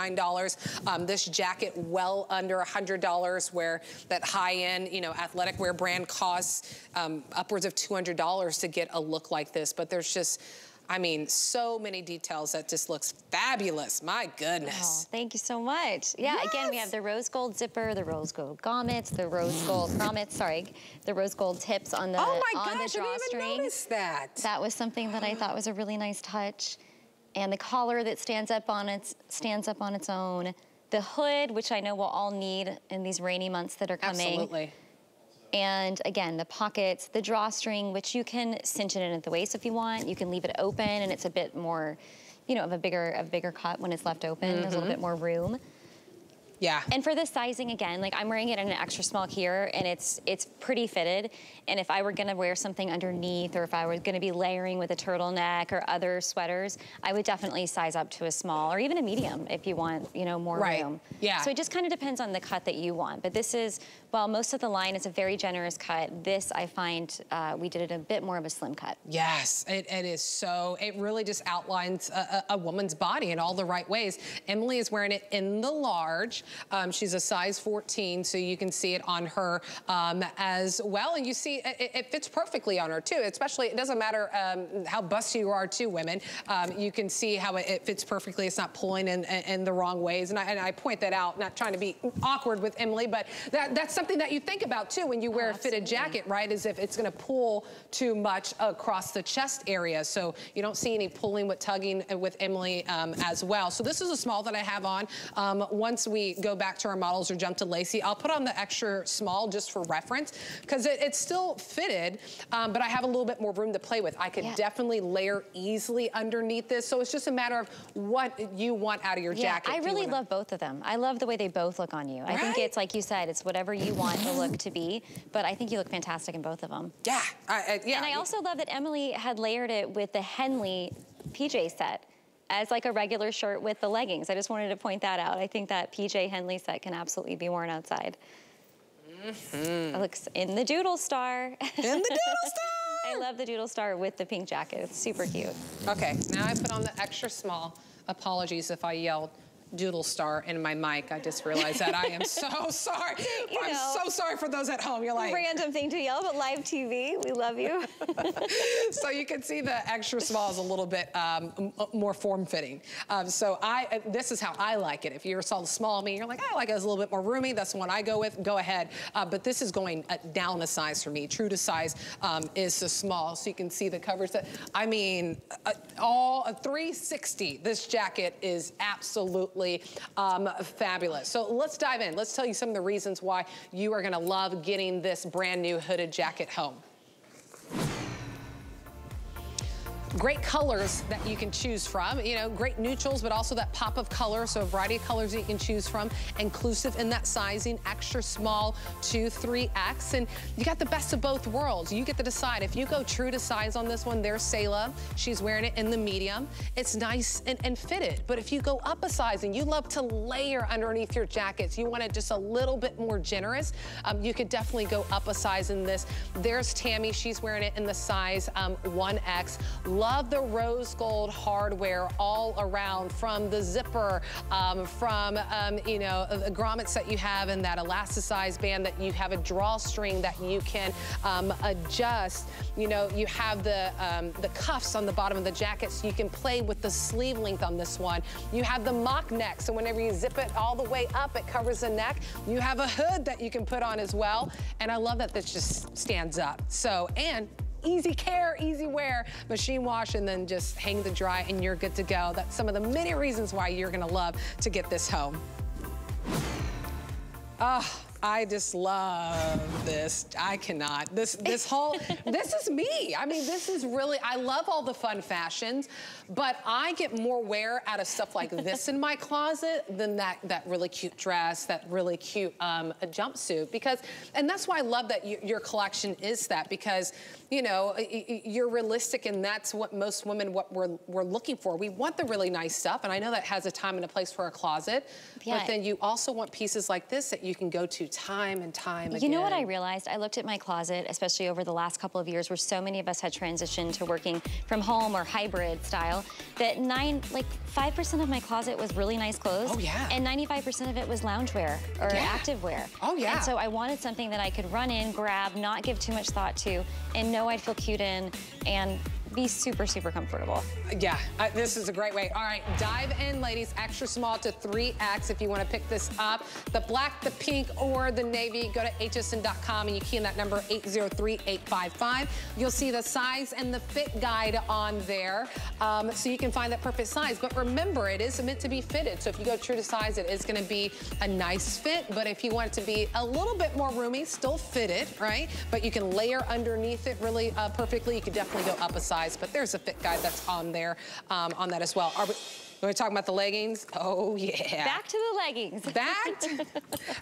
Um, this jacket, well under $100, where that high-end, you know, athletic wear brand costs um, upwards of $200 to get a look like this. But there's just, I mean, so many details that just looks fabulous. My goodness. Oh, thank you so much. Yeah, again, we have the rose gold zipper, the rose gold grommets, the rose gold grommets, sorry, the rose gold tips on the Oh my on gosh, I didn't even drawstring. notice that. That was something that I thought was a really nice touch. And the collar that stands up on its stands up on its own. The hood, which I know we'll all need in these rainy months that are coming. Absolutely. And again, the pockets, the drawstring, which you can cinch it in at the waist if you want. You can leave it open, and it's a bit more, you know, of a bigger, a bigger cut when it's left open. There's a little Mhm. bit more room. Yeah. And for the sizing again, like I'm wearing it in an extra small here, and it's it's pretty fitted. And if I were gonna wear something underneath, or if I were gonna be layering with a turtleneck or other sweaters, I would definitely size up to a small or even a medium if you want, you know, more Right. room. Yeah. So it just kind of depends on the cut that you want. But this is, while most of the line is a very generous cut, this I find uh, we did it a bit more of a slim cut. Yes, it, it is so. It really just outlines a, a, a woman's body in all the right ways. Emily is wearing it in the large. Um, she's a size 14, so you can see it on her um, as well. And you see it, it fits perfectly on her too. Especially, it doesn't matter um, how busty you are, too, women. Um, you can see how it, it fits perfectly. It's not pulling in, in, in the wrong ways. And I, and I point that out, not trying to be awkward with Emily, but that, that's something that you think about too when you wear a fitted jacket, right? Is if it's going to pull too much across the chest area. So you don't see any pulling with tugging with Emily um, as well. So this is a small that I have on. Um, once we go back to our models or jump to Lacey, I'll put on the extra small just for reference because it, it's still fitted, um, but I have a little bit more room to play with. I could Yeah. definitely layer easily underneath this. So it's just a matter of what you want out of your Yeah, jacket. I really wanna- love both of them. I love the way they both look on you. I think it's like you said, it's whatever you want the look to be, but I think you look fantastic in both of them. Yeah, I, I, yeah. And I also love that Emily had layered it with the Henley PJ set as like a regular shirt with the leggings. I just wanted to point that out. I think that PJ Henley set can absolutely be worn outside. Mm-hmm. It looks in the Doodle Star. In the Doodle [laughs] Star! I love the Doodle Star with the pink jacket. It's super cute. Okay, now I put on the extra small. Apologies if I yelled doodle star in my mic. I just realized that. I am so [laughs] sorry. You I'm know, so sorry for those at home. You're like, Random thing to yell, but live TV, we love you. [laughs] so you can see the extra small is a little bit um, more form-fitting. Um, so I, uh, this is how I like it. If you're saw the small me, you're like, I like it. It's a little bit more roomy. That's the one I go with. Go ahead. Uh, but this is going uh, down a size for me. True to size um, is the small. So you can see the covers. That I mean, uh, all a 360. This jacket is absolutely absolutely um, fabulous. So let's dive in. Let's tell you some of the reasons why you are gonna love getting this brand new hooded jacket home. Great colors that you can choose from, you know, great neutrals, but also that pop of color. So a variety of colors that you can choose from, inclusive in that sizing, extra small to 3X. And you got the best of both worlds. You get to decide. If you go true to size on this one, there's Sayla. She's wearing it in the medium. It's nice and, and fitted. But if you go up a size and you love to layer underneath your jackets, you want it just a little bit more generous, um, you could definitely go up a size in this. There's Tammy. She's wearing it in the size um, 1X. Love the rose gold hardware all around from the zipper, um, from, um, you know, the grommets that you have and that elasticized band that you have a drawstring that you can um, adjust. You know, you have the, um, the cuffs on the bottom of the jacket so you can play with the sleeve length on this one. You have the mock neck, so whenever you zip it all the way up, it covers the neck. You have a hood that you can put on as well. And I love that this just stands up. So, and easy care, easy wear, machine wash, and then just hang the dry and you're good to go. That's some of the many reasons why you're gonna love to get this home. Oh, I just love this. I cannot. This this whole [laughs] this is me. I mean, this is really I love all the fun fashions, but I get more wear out of stuff like this in my closet than that that really cute dress, that really cute um, jumpsuit. Because and that's why I love that you, your collection is that because you know you're realistic and that's what most women what we're we're looking for. We want the really nice stuff, and I know that has a time and a place for a closet. Yeah. But then you also want pieces like this that you can go to time and time again. You know what I realized? I looked at my closet, especially over the last couple of years where so many of us had transitioned to working from home or hybrid style, that nine, like 5% of my closet was really nice clothes. Oh, yeah. And 95% of it was loungewear or Yeah. active wear. Oh, yeah. And so I wanted something that I could run in, grab, not give too much thought to, and know I'd feel cute in and be super, super comfortable. Yeah, this is a great way. All right, dive in, ladies. Extra small to 3X if you want to pick this up. The black, the pink, or the navy, go to hsn.com and you key in that number 803-855. You'll see the size and the fit guide on there um, so you can find that perfect size. But remember, it is meant to be fitted. So if you go true to size, it is going to be a nice fit. But if you want it to be a little bit more roomy, still fitted, right? But you can layer underneath it really uh, perfectly. You could definitely go up a size. But there's a fit guide that's on there um, on that as well. Are we, are we talking about the leggings? Oh, yeah. Back to the leggings. Back to,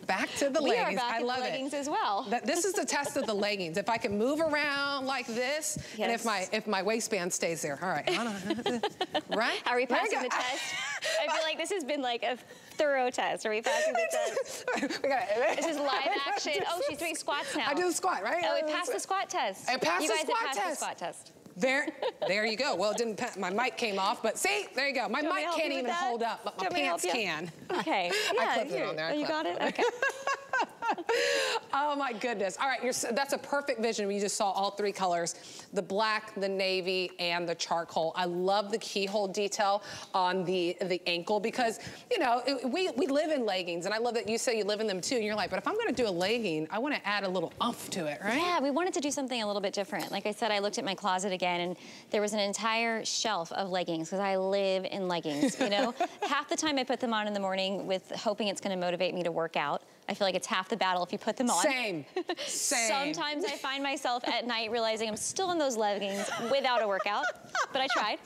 back to the [laughs] we leggings. are back I love the leggings it. as well. This is the test of the leggings. If I can move around like this, and if my if my waistband stays there. All right, [laughs] right? Are we passing the test? [laughs] I feel like this has been like a thorough test. Are we passing the test? we got it. This is live action. Oh, she's doing squats now. I do the squat, right? Oh, it passed the squat test. It passed you the guys squat have passed test. the squat test. There, there you go. Well, it didn't. My mic came off, but see, there you go. My Do you want me mic can't even hold up, but my you want me to help pants can. Okay. [laughs] I Yeah, clipped it here. on there. I you clipped got it? Okay. [laughs] [laughs] oh my goodness. All right, you're, that's a perfect vision. We just saw all three colors, the black, the navy, and the charcoal. I love the keyhole detail on the, the ankle because, you know, it- we, we live in leggings, and I love that you say you live in them too, and you're like, but if I'm gonna do a legging, I wanna add a little umph to it, right? Yeah, we wanted to do something a little bit different. Like I said, I looked at my closet again, and there was an entire shelf of leggings because I live in leggings. You know, [laughs] half the time I put them on in the morning with hoping it's going to motivate me to work out. I feel like it's half the battle if you put them on. Same, [laughs] same. Sometimes I find myself at night realizing I'm still in those leggings without a workout, but I tried.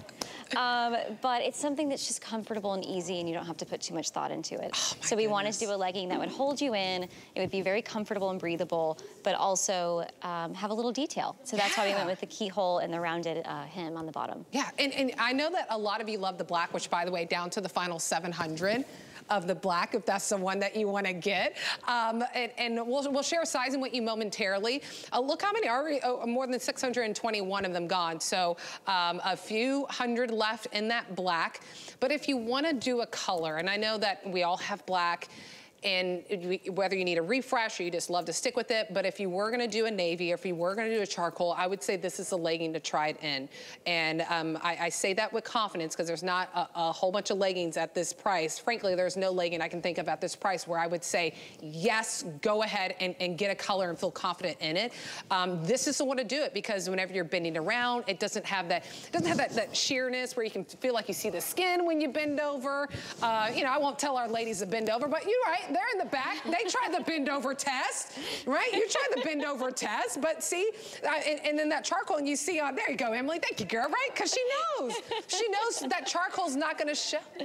Um, but it's something that's just comfortable and easy, and you don't have to put too much thought into it. so we wanted to do a legging that would hold you in. It would be very comfortable and breathable, but also um, have a little detail. So that's why we went with the keyhole and the rounded uh, hem on the bottom. Yeah, and, and I know that a lot of you love the black, which by the way, down to the final 700 of the black, if that's the one that you want to get. Um, and and we'll, we'll share sizing with you momentarily. Uh, look how many are, oh, more than 621 of them gone. So um, a few hundred left in that black. But if you want to do a color, and I know that we all have black, and whether you need a refresh or you just love to stick with it. But if you were gonna do a navy, or if you were gonna do a charcoal, I would say this is a legging to try it in. And um, I, I say that with confidence because there's not a, a whole bunch of leggings at this price. Frankly, there's no legging I can think of at this price where I would say, yes, go ahead and, and get a color and feel confident in it. Um, this is the one to do it because whenever you're bending around, it doesn't have that, doesn't have that, that sheerness where you can feel like you see the skin when you bend over. Uh, you know, I won't tell our ladies to bend over, but you're right, they're in the back. They tried the bend over test, right? You tried the bend over test, but see, uh, and, and then that charcoal, and you see on, there you go, Emily, thank you, girl, right? Because she knows. She knows that charcoal's not gonna show, yeah,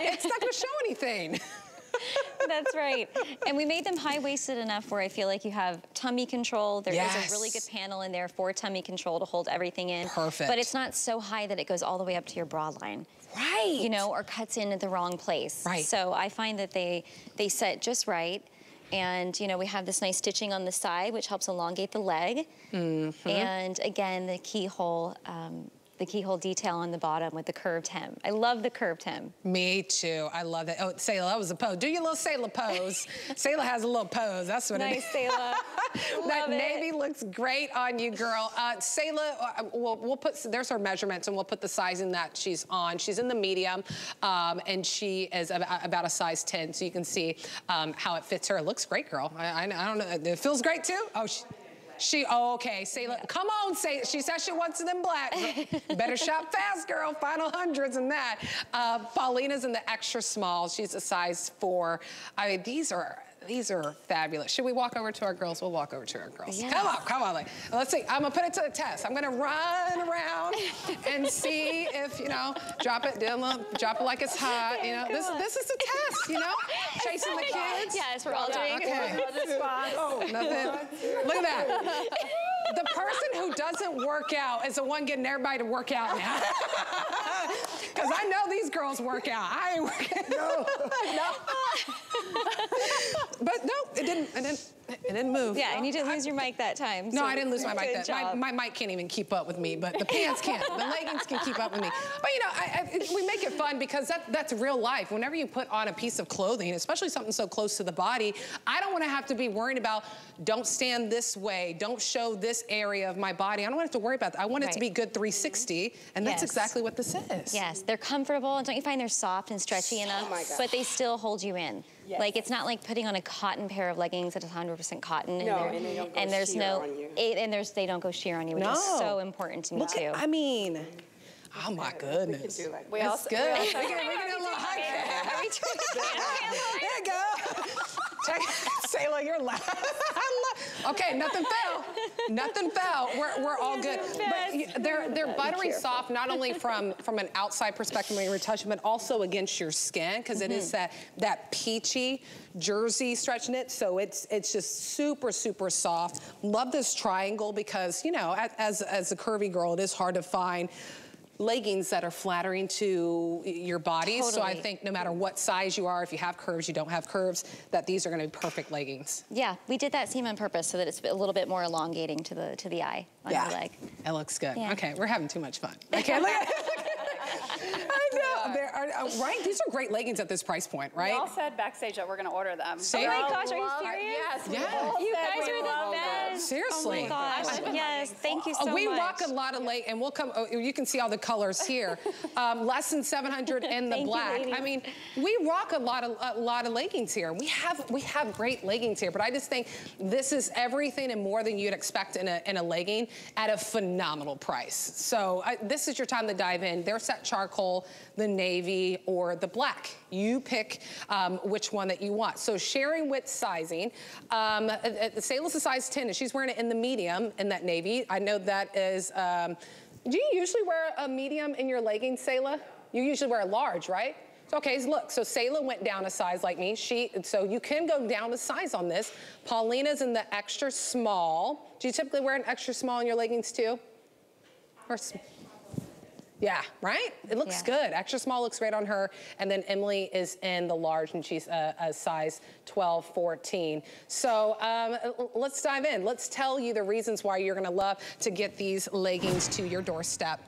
it's not gonna show anything. [laughs] That's right. And we made them high-waisted enough where I feel like you have tummy control. There is Yes. a really good panel in there for tummy control to hold everything in. Perfect. But it's not so high that it goes all the way up to your bra line. Right. You know, or cuts in at the wrong place. Right. So I find that they, they set just right. And, you know, we have this nice stitching on the side, which helps elongate the leg. Mm-hmm. And again, the keyhole, um, the keyhole detail on the bottom with the curved hem. I love the curved hem. Me too. I love that. Oh, Sayla, that was a pose. Do your little Sayla pose. [laughs] Sayla has a little pose. That's what Nice, it is. Nice, Sayla. [laughs] that it. navy looks great on you, girl. Uh, Sayla, uh, we'll, we'll put, there's her measurements and we'll put the sizing that she's on. She's in the medium um, and she is about, about a size 10. So you can see um, how it fits her. It looks great, girl. I, I, I don't know. It feels great too? Oh, she, she, oh, okay, Sayla, come on, say She says she wants it in black. Better [laughs] shop fast, girl. Final hundreds in that. Uh, Paulina's in the extra small. She's a size four. I mean, these are, these are fabulous. Should we walk over to our girls? We'll walk over to our girls. Yeah. Come on, come on. like, Let's see. I'm gonna put it to the test. I'm gonna run around [laughs] and see if, you know, drop it, do a little, drop it like it's hot. You know, this, this is a test, you know? [laughs] Chasing the kids. Yes, we're all doing it. Okay. Oh, nothing. Look at that. The person who doesn't work out is the one getting everybody to work out now. [laughs] Because I know these girls work out. I ain't working. No. [laughs] no. [laughs] but no, it didn't, it didn't, it didn't move. Yeah, and you didn't lose your mic that time. No, I didn't lose my mic. That, my, my mic can't even keep up with me, but the pants can. The leggings can keep up with me. But you know, I, I, we make it fun because that, that's real life. Whenever you put on a piece of clothing, especially something so close to the body, I don't want to have to be worrying about don't stand this way, don't show this area of my body. I don't want to have to worry about that. I want it to be good 360, and that's Yes. exactly what this is. Yes, they're comfortable, and don't you find they're soft and stretchy oh enough? my God. But they still hold you in. Yes. Like it's not like putting on a cotton pair of leggings that is 100% cotton. No, they're- and they don't go and there's sheer no, on you. it- and there's they don't go sheer on you, which is so important to me Look too. at, I mean, oh my goodness. do it. We That's also- good. [laughs] we [laughs] We also- can, we can do a little high Are we doing There you go. Check, [laughs] Sayla, you're loud. I love- okay, nothing fell. Nothing fell. We're, we're all good. But they're they're buttery soft, not only from from an outside perspective when you're touching, but also against your skin because is that that peachy jersey stretch knit. So it's it's just super super soft. Love this triangle because you know as as a curvy girl, it is hard to find. Leggings that are flattering to your body. So I think no matter what size you are, if you have curves, you don't have curves, that these are gonna be perfect leggings. Yeah, we did that seam on purpose so that it's a little bit more elongating to the to the eye on your leg. It looks good. Yeah. Okay, we're having too much fun. [laughs] Okay, look at [laughs] I know. There are, uh, right? These are great leggings at this price point, We right? all said backstage that we're going to order them. See? Oh my We gosh, are you love- serious? Yes. we Yeah. You guys are the love them. Seriously. Oh my gosh. Yes, thank you so Uh, we much. rock a lot of leg, and we'll come. Oh, you can see all the colors here. [laughs] um, less than 700 in the Thank you, black. I mean, we rock a lot of a lot of leggings here. We have we have great leggings here, but I just think this is everything and more than you'd expect in a in a legging at a phenomenal price. So I, this is your time to dive in. There's that charcoal, the navy, or the black. You pick um, which one that you want. So sharing with sizing, um, uh, uh, a size 10, and she's wearing it in the medium in that navy. I know that is. Um, do you usually wear a medium in your leggings, Sayla? You usually wear a large, right? Okay, look, so Sayla went down a size like me. She, so you can go down a size on this. Paulina's in the extra small. Do you typically wear an extra small in your leggings too? Or, yeah, right? It looks Yeah. good. Extra small looks great on her. And then Emily is in the large and she's a, a size 12, 14. So um, let's dive in. Let's tell you the reasons why you're gonna love to get these leggings to your doorstep.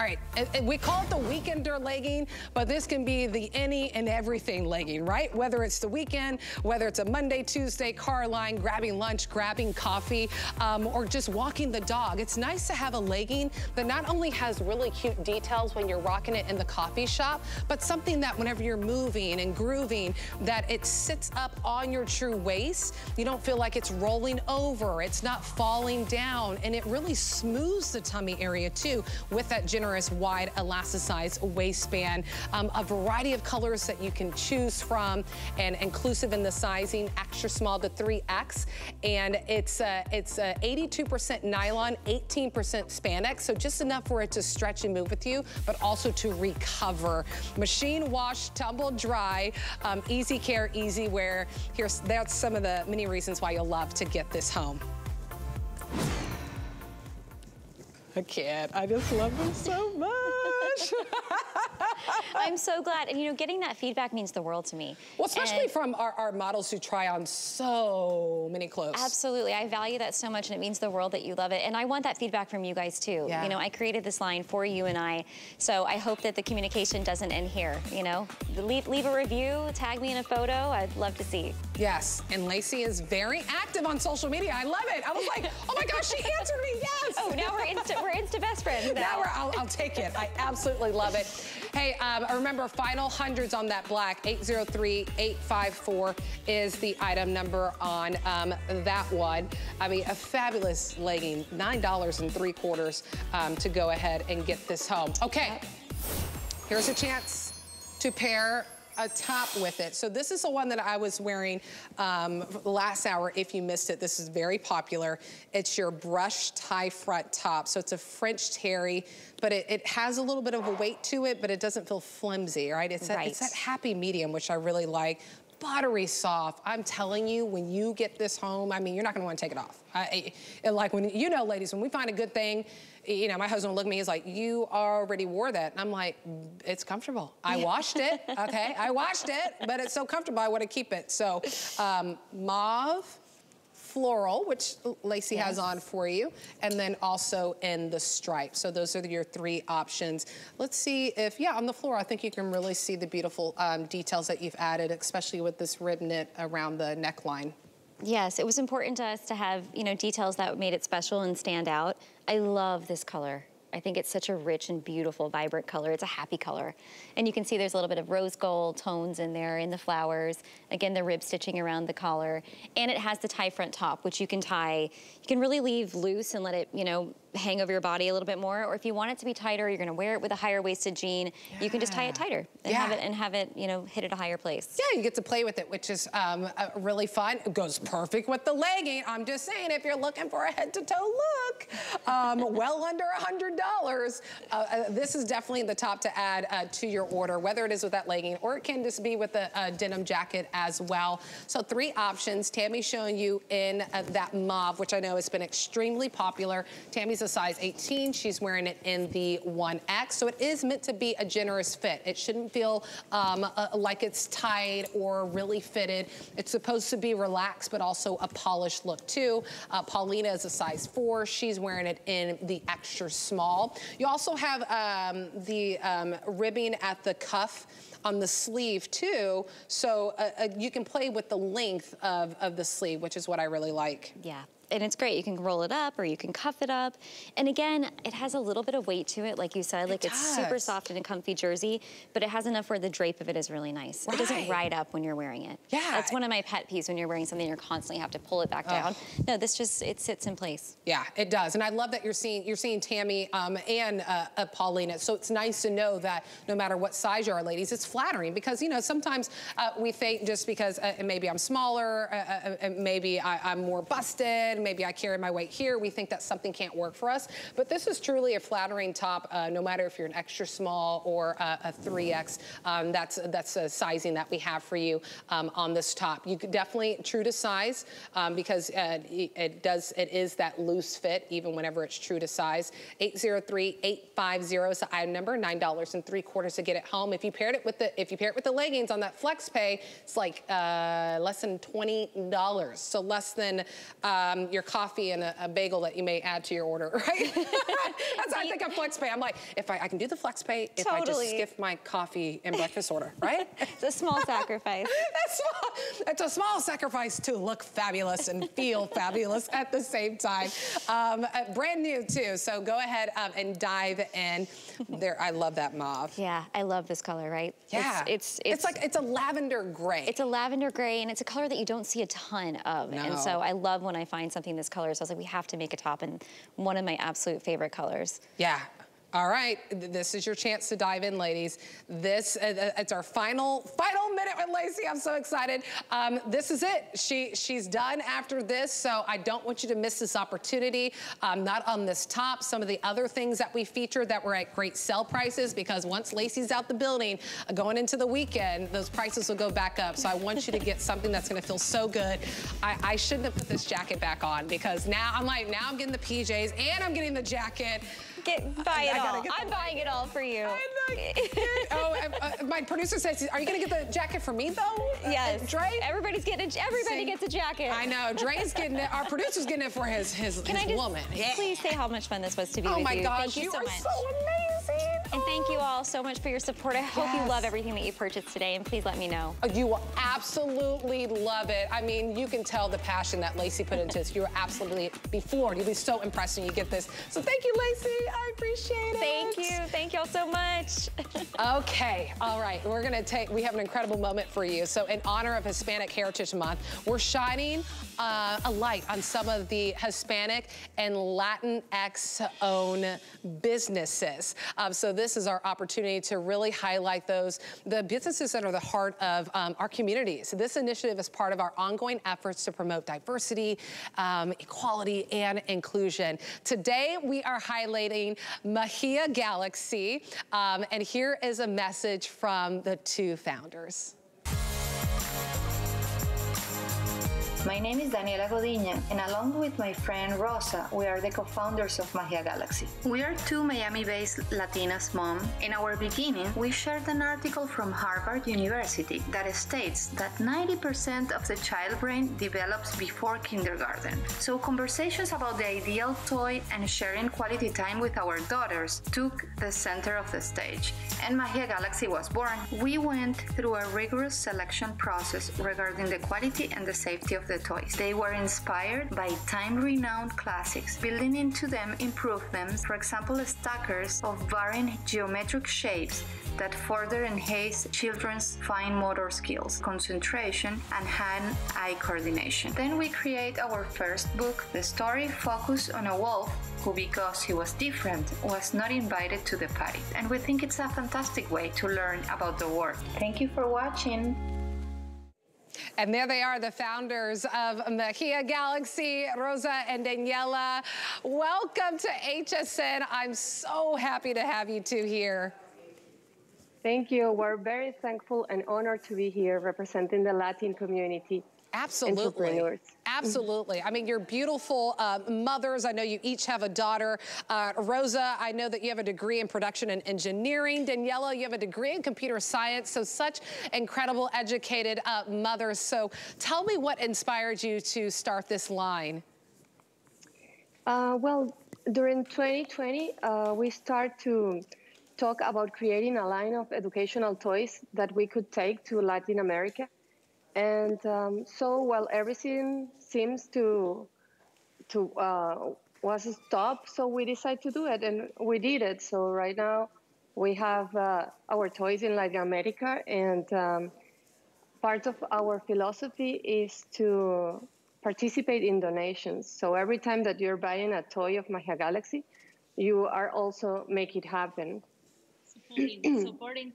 All right, we call it the weekender legging, but this can be the any and everything legging, right? Whether it's the weekend, whether it's a Monday, Tuesday car line, grabbing lunch, grabbing coffee, um, or just walking the dog. It's nice to have a legging that not only has really cute details when you're rocking it in the coffee shop, but something that whenever you're moving and grooving, that it sits up on your true waist. You don't feel like it's rolling over. It's not falling down, and it really smooths the tummy area too with that generous generous wide elasticized waistband. Um, a variety of colors that you can choose from and inclusive in the sizing, extra small to 3X. And it's uh, it's 82% uh, nylon, 18% spandex. So just enough for it to stretch and move with you, but also to recover. Machine wash, tumble dry, um, easy care, easy wear. Here's, that's some of the many reasons why you'll love to get this home. I can't. I just love them so much. [laughs] I'm so glad. And you know, getting that feedback means the world to me. Well, especially and from our, our, models who try on so many clothes. Absolutely. I value that so much and it means the world that you love it. And I want that feedback from you guys too. Yeah. You know, I created this line for you and I. So I hope that the communication doesn't end here, you know? Leave, leave a review, tag me in a photo. I'd love to see. Yes, and Lacey is very active on social media. I love it. I was like, oh my gosh, she answered me, yes. Oh, now we're instant, we're instant best friends now. now I'll, I'll, take it. I absolutely love it. Hey, um, remember, final hundreds on that black, 803-854 is the item number on um, that one. I mean, a fabulous legging, $9 and three quarters um, to go ahead and get this home. Okay, here's a chance to pair a top with it. So this is the one that I was wearing um, last hour. If you missed it, this is very popular. It's your brush tie front top. So it's a French terry, but it, it has a little bit of a weight to it, but it doesn't feel flimsy, right? It's, right. That, it's that happy medium, which I really like buttery soft. I'm telling you, when you get this home, I mean, you're not gonna wanna take it off. I, like when, you know, ladies, when we find a good thing, you know, my husband looked at me, he's like, you already wore that. And I'm like, it's comfortable. I washed it, [laughs] okay? I washed it, but it's so comfortable, I want to keep it. So um, mauve, floral, which Lacey yes. has on for you, and then also in the stripe. So those are your three options. Let's see if, yeah, on the floor, I think you can really see the beautiful um, details that you've added, especially with this rib knit around the neckline. Yes, it was important to us to have, you know, details that made it special and stand out. I love this color. I think it's such a rich and beautiful, vibrant color. It's a happy color. And you can see there's a little bit of rose gold tones in there in the flowers. Again, the rib stitching around the collar. And it has the tie front top, which you can tie, you can really leave loose and let it, you know, hang over your body a little bit more. Or if you want it to be tighter, you're gonna wear it with a higher waisted jean, yeah. you can just tie it tighter and yeah. have it and have it, you know, hit at a higher place. Yeah, you get to play with it, which is um, uh, really fun. It goes perfect with the legging. I'm just saying, if you're looking for a head to toe look, um, [laughs] well under a $100, uh, uh, this is definitely the top to add uh, to your order, whether it is with that legging or it can just be with a, a denim jacket as well. So three options. Tammy's showing you in uh, that mauve, which I know has been extremely popular. Tammy's a size 18. She's wearing it in the 1X. So it is meant to be a generous fit. It shouldn't feel um, uh, like it's tight or really fitted. It's supposed to be relaxed, but also a polished look too. Uh, Paulina is a size four. She's wearing it in the extra small. You also have um, the um, ribbing at the cuff on the sleeve too. So uh, uh, you can play with the length of, of the sleeve, which is what I really like. Yeah and it's great. You can roll it up or you can cuff it up. And again, it has a little bit of weight to it, like you said. Like it it's super soft and a comfy jersey, but it has enough where the drape of it is really nice. Right. It doesn't ride up when you're wearing it. Yeah. That's one of my pet peeves when you're wearing something you're constantly have to pull it back oh. down. No, this just, it sits in place. Yeah, it does. And I love that you're seeing, you're seeing Tammy um, and uh, uh, Paulina. So it's nice to know that no matter what size you are, ladies, it's flattering because, you know, sometimes uh, we think just because uh, maybe I'm smaller, uh, uh, maybe I, I'm more busted, maybe I carry my weight here, we think that something can't work for us. But this is truly a flattering top, uh, no matter if you're an extra small or a, a 3X. Um, that's that's a sizing that we have for you um, on this top. You could definitely true to size um, because uh, it does it is that loose fit even whenever it's true to size. 803-850 is the item number, nine dollars and three quarters to get it home. If you paired it with the if you pair it with the leggings on that FlexPay, it's like uh, less than twenty dollars. So less than um, your coffee and a, a, bagel that you may add to your order, [laughs] right? [laughs] That's how I think of FlexPay. I'm like, if I, I can do the FlexPay if totally. I just skip my coffee and breakfast order, right? [laughs] it's a small sacrifice. That's small. It's a small sacrifice to look fabulous and feel fabulous at the same time. Um, uh, brand new too, so go ahead um, and dive in. There, I love that mauve. Yeah, I love this color, right? Yeah. It's, it's, it's, it's like, it's a lavender gray. It's a lavender gray, and it's a color that you don't see a ton of. No. And so I love when I find something this color. So I was like, we have to make a top in one of my absolute favorite colors. Yeah, all right, this is your chance to dive in, ladies. This, uh, it's our final, final minute with Lacey. I'm so excited. Um, this is it. She, she's done after this, so I don't want you to miss this opportunity. Um, not on this top, some of the other things that we featured that were at great sell prices because once Lacey's out the building, uh, going into the weekend, those prices will go back up. So I want you to get something that's gonna feel so good. I, I shouldn't have put this jacket back on because now I'm like, now I'm getting the PJs and I'm getting the jacket. Get, buy it all. I'm buying it all for you. [laughs] oh, uh, uh, my producer says, are you going to get the jacket for me, though? Uh, yes. Uh, Dre? Everybody's getting a, everybody gets a jacket. I know. Dre's getting it. Our producer's getting it for his, his, Can his I just woman. Yeah. Please say how much fun this was to be oh with you. Oh, my gosh. Thank you, you so are much. so amazing. And thank you all so much for your support. I hope yes. you love everything that you purchased today, and please let me know. Oh, you will absolutely love it. I mean, you can tell the passion that Lacey put into this. You're absolutely be floored. You'll be so impressed when you get this. So thank you, Lacey. I appreciate it. Thank you. Thank y'all so much. [laughs] okay. All right. We're going to take, we have an incredible moment for you. So in honor of Hispanic Heritage Month, we're shining uh, a light on some of the Hispanic and Latinx owned businesses. Um, so this is our opportunity to really highlight those, the businesses that are the heart of um, our communities. This initiative is part of our ongoing efforts to promote diversity, um, equality, and inclusion. Today, we are highlighting Magia Galaxy, um, and here is a message from the two founders. My name is Daniela Godinha, and along with my friend Rosa, we are the co-founders of Magia Galaxy. We are two Miami-based Latinas mom. In our beginning, we shared an article from Harvard University that states that 90% of the child brain develops before kindergarten. So conversations about the ideal toy and sharing quality time with our daughters took the center of the stage, and Magia Galaxy was born. We went through a rigorous selection process regarding the quality and the safety of the toys. They were inspired by time-renowned classics. Building into them improved them, for example, stackers of varying geometric shapes that further enhance children's fine motor skills, concentration, and hand-eye coordination. Then we create our first book. The story focused on a wolf who, because he was different, was not invited to the party. And we think it's a fantastic way to learn about the world. Thank you for watching. And there they are, the founders of Magia Galaxy, Rosa and Daniela. Welcome to HSN. I'm so happy to have you two here. Thank you. We're very thankful and honored to be here representing the Latin community. Absolutely. Absolutely. I mean, you're beautiful uh, mothers. I know you each have a daughter. Uh, Rosa, I know that you have a degree in production and engineering. Daniela, you have a degree in computer science. So such incredible educated uh, mothers. So tell me what inspired you to start this line. Uh, well, during 2020, uh, we start to talk about creating a line of educational toys that we could take to Latin America. And um, so while everything seems to to uh, was stopped, so we decided to do it, and we did it. So right now we have uh, our toys in Latin America, and um, part of our philosophy is to participate in donations. So every time that you're buying a toy of Magia Galaxy, you are also make it happen. Supporting, supporting.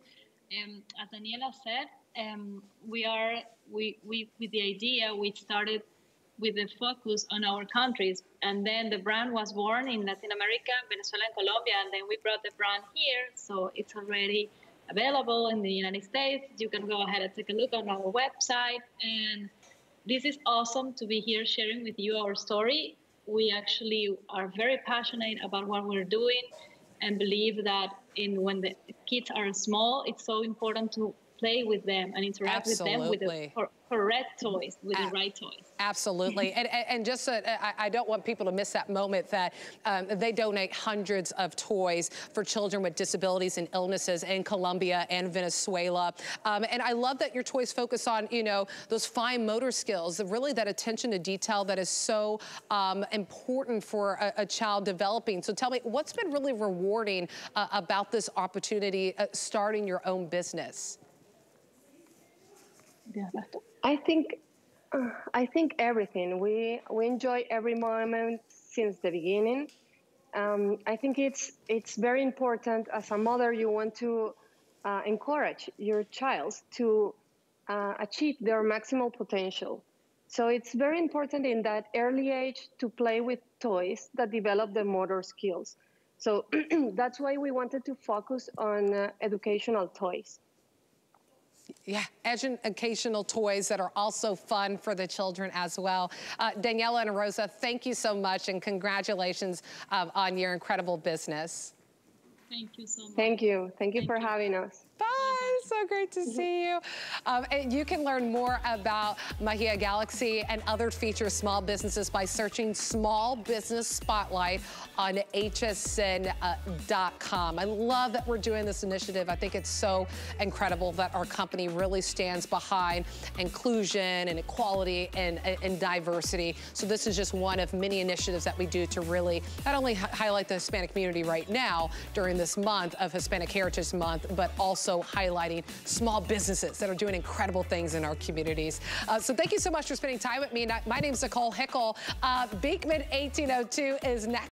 Um, as Daniela said, um, we are we, we with the idea we started with the focus on our countries. And then the brand was born in latin america venezuela and colombia and then we brought the brand here. So it's already available in the united states. You can go ahead and take a look on our website. And this is awesome to be here sharing with you our story. We actually are very passionate about what we're doing and believe that in when the kids are small it's so important to play with them and interact Absolutely. with them with the, correct toys with the right toys. Absolutely. and, and, just, uh, I, I, don't want people to miss that moment that um, they donate hundreds of toys for children with disabilities and illnesses in Colombia and Venezuela. Um, and I love that your toys focus on, you know, those fine motor skills, really that attention to detail that is so um, important for a, a, child developing. So tell me, what's been really rewarding uh, about this opportunity uh, starting your own business? I think uh, I think everything. We we enjoy every moment since the beginning. Um, I think it's it's very important as a mother. You want to uh, encourage your child to uh, achieve their maximal potential. So it's very important in that early age to play with toys that develop the motor skills. So [clears throat] that's why we wanted to focus on uh, educational toys. Yeah, educational toys that are also fun for the children as well. Uh, Daniela and Rosa, thank you so much and congratulations um, on your incredible business. Thank you so much. Thank you. Thank you thank for you. having us. Bye. So great to see you. Um, and you can learn more about Magia Galaxy and other feature small businesses by searching Small Business Spotlight on hsn.com. Uh, I love that we're doing this initiative. I think it's so incredible that our company really stands behind inclusion and equality and, and diversity. So this is just one of many initiatives that we do to really not only highlight the Hispanic community right now during this month of Hispanic Heritage Month, but also also highlighting small businesses that are doing incredible things in our communities. Uh, so thank you so much for spending time with me. My name is Nicole Hickl. Uh, Beekman 1802 is next.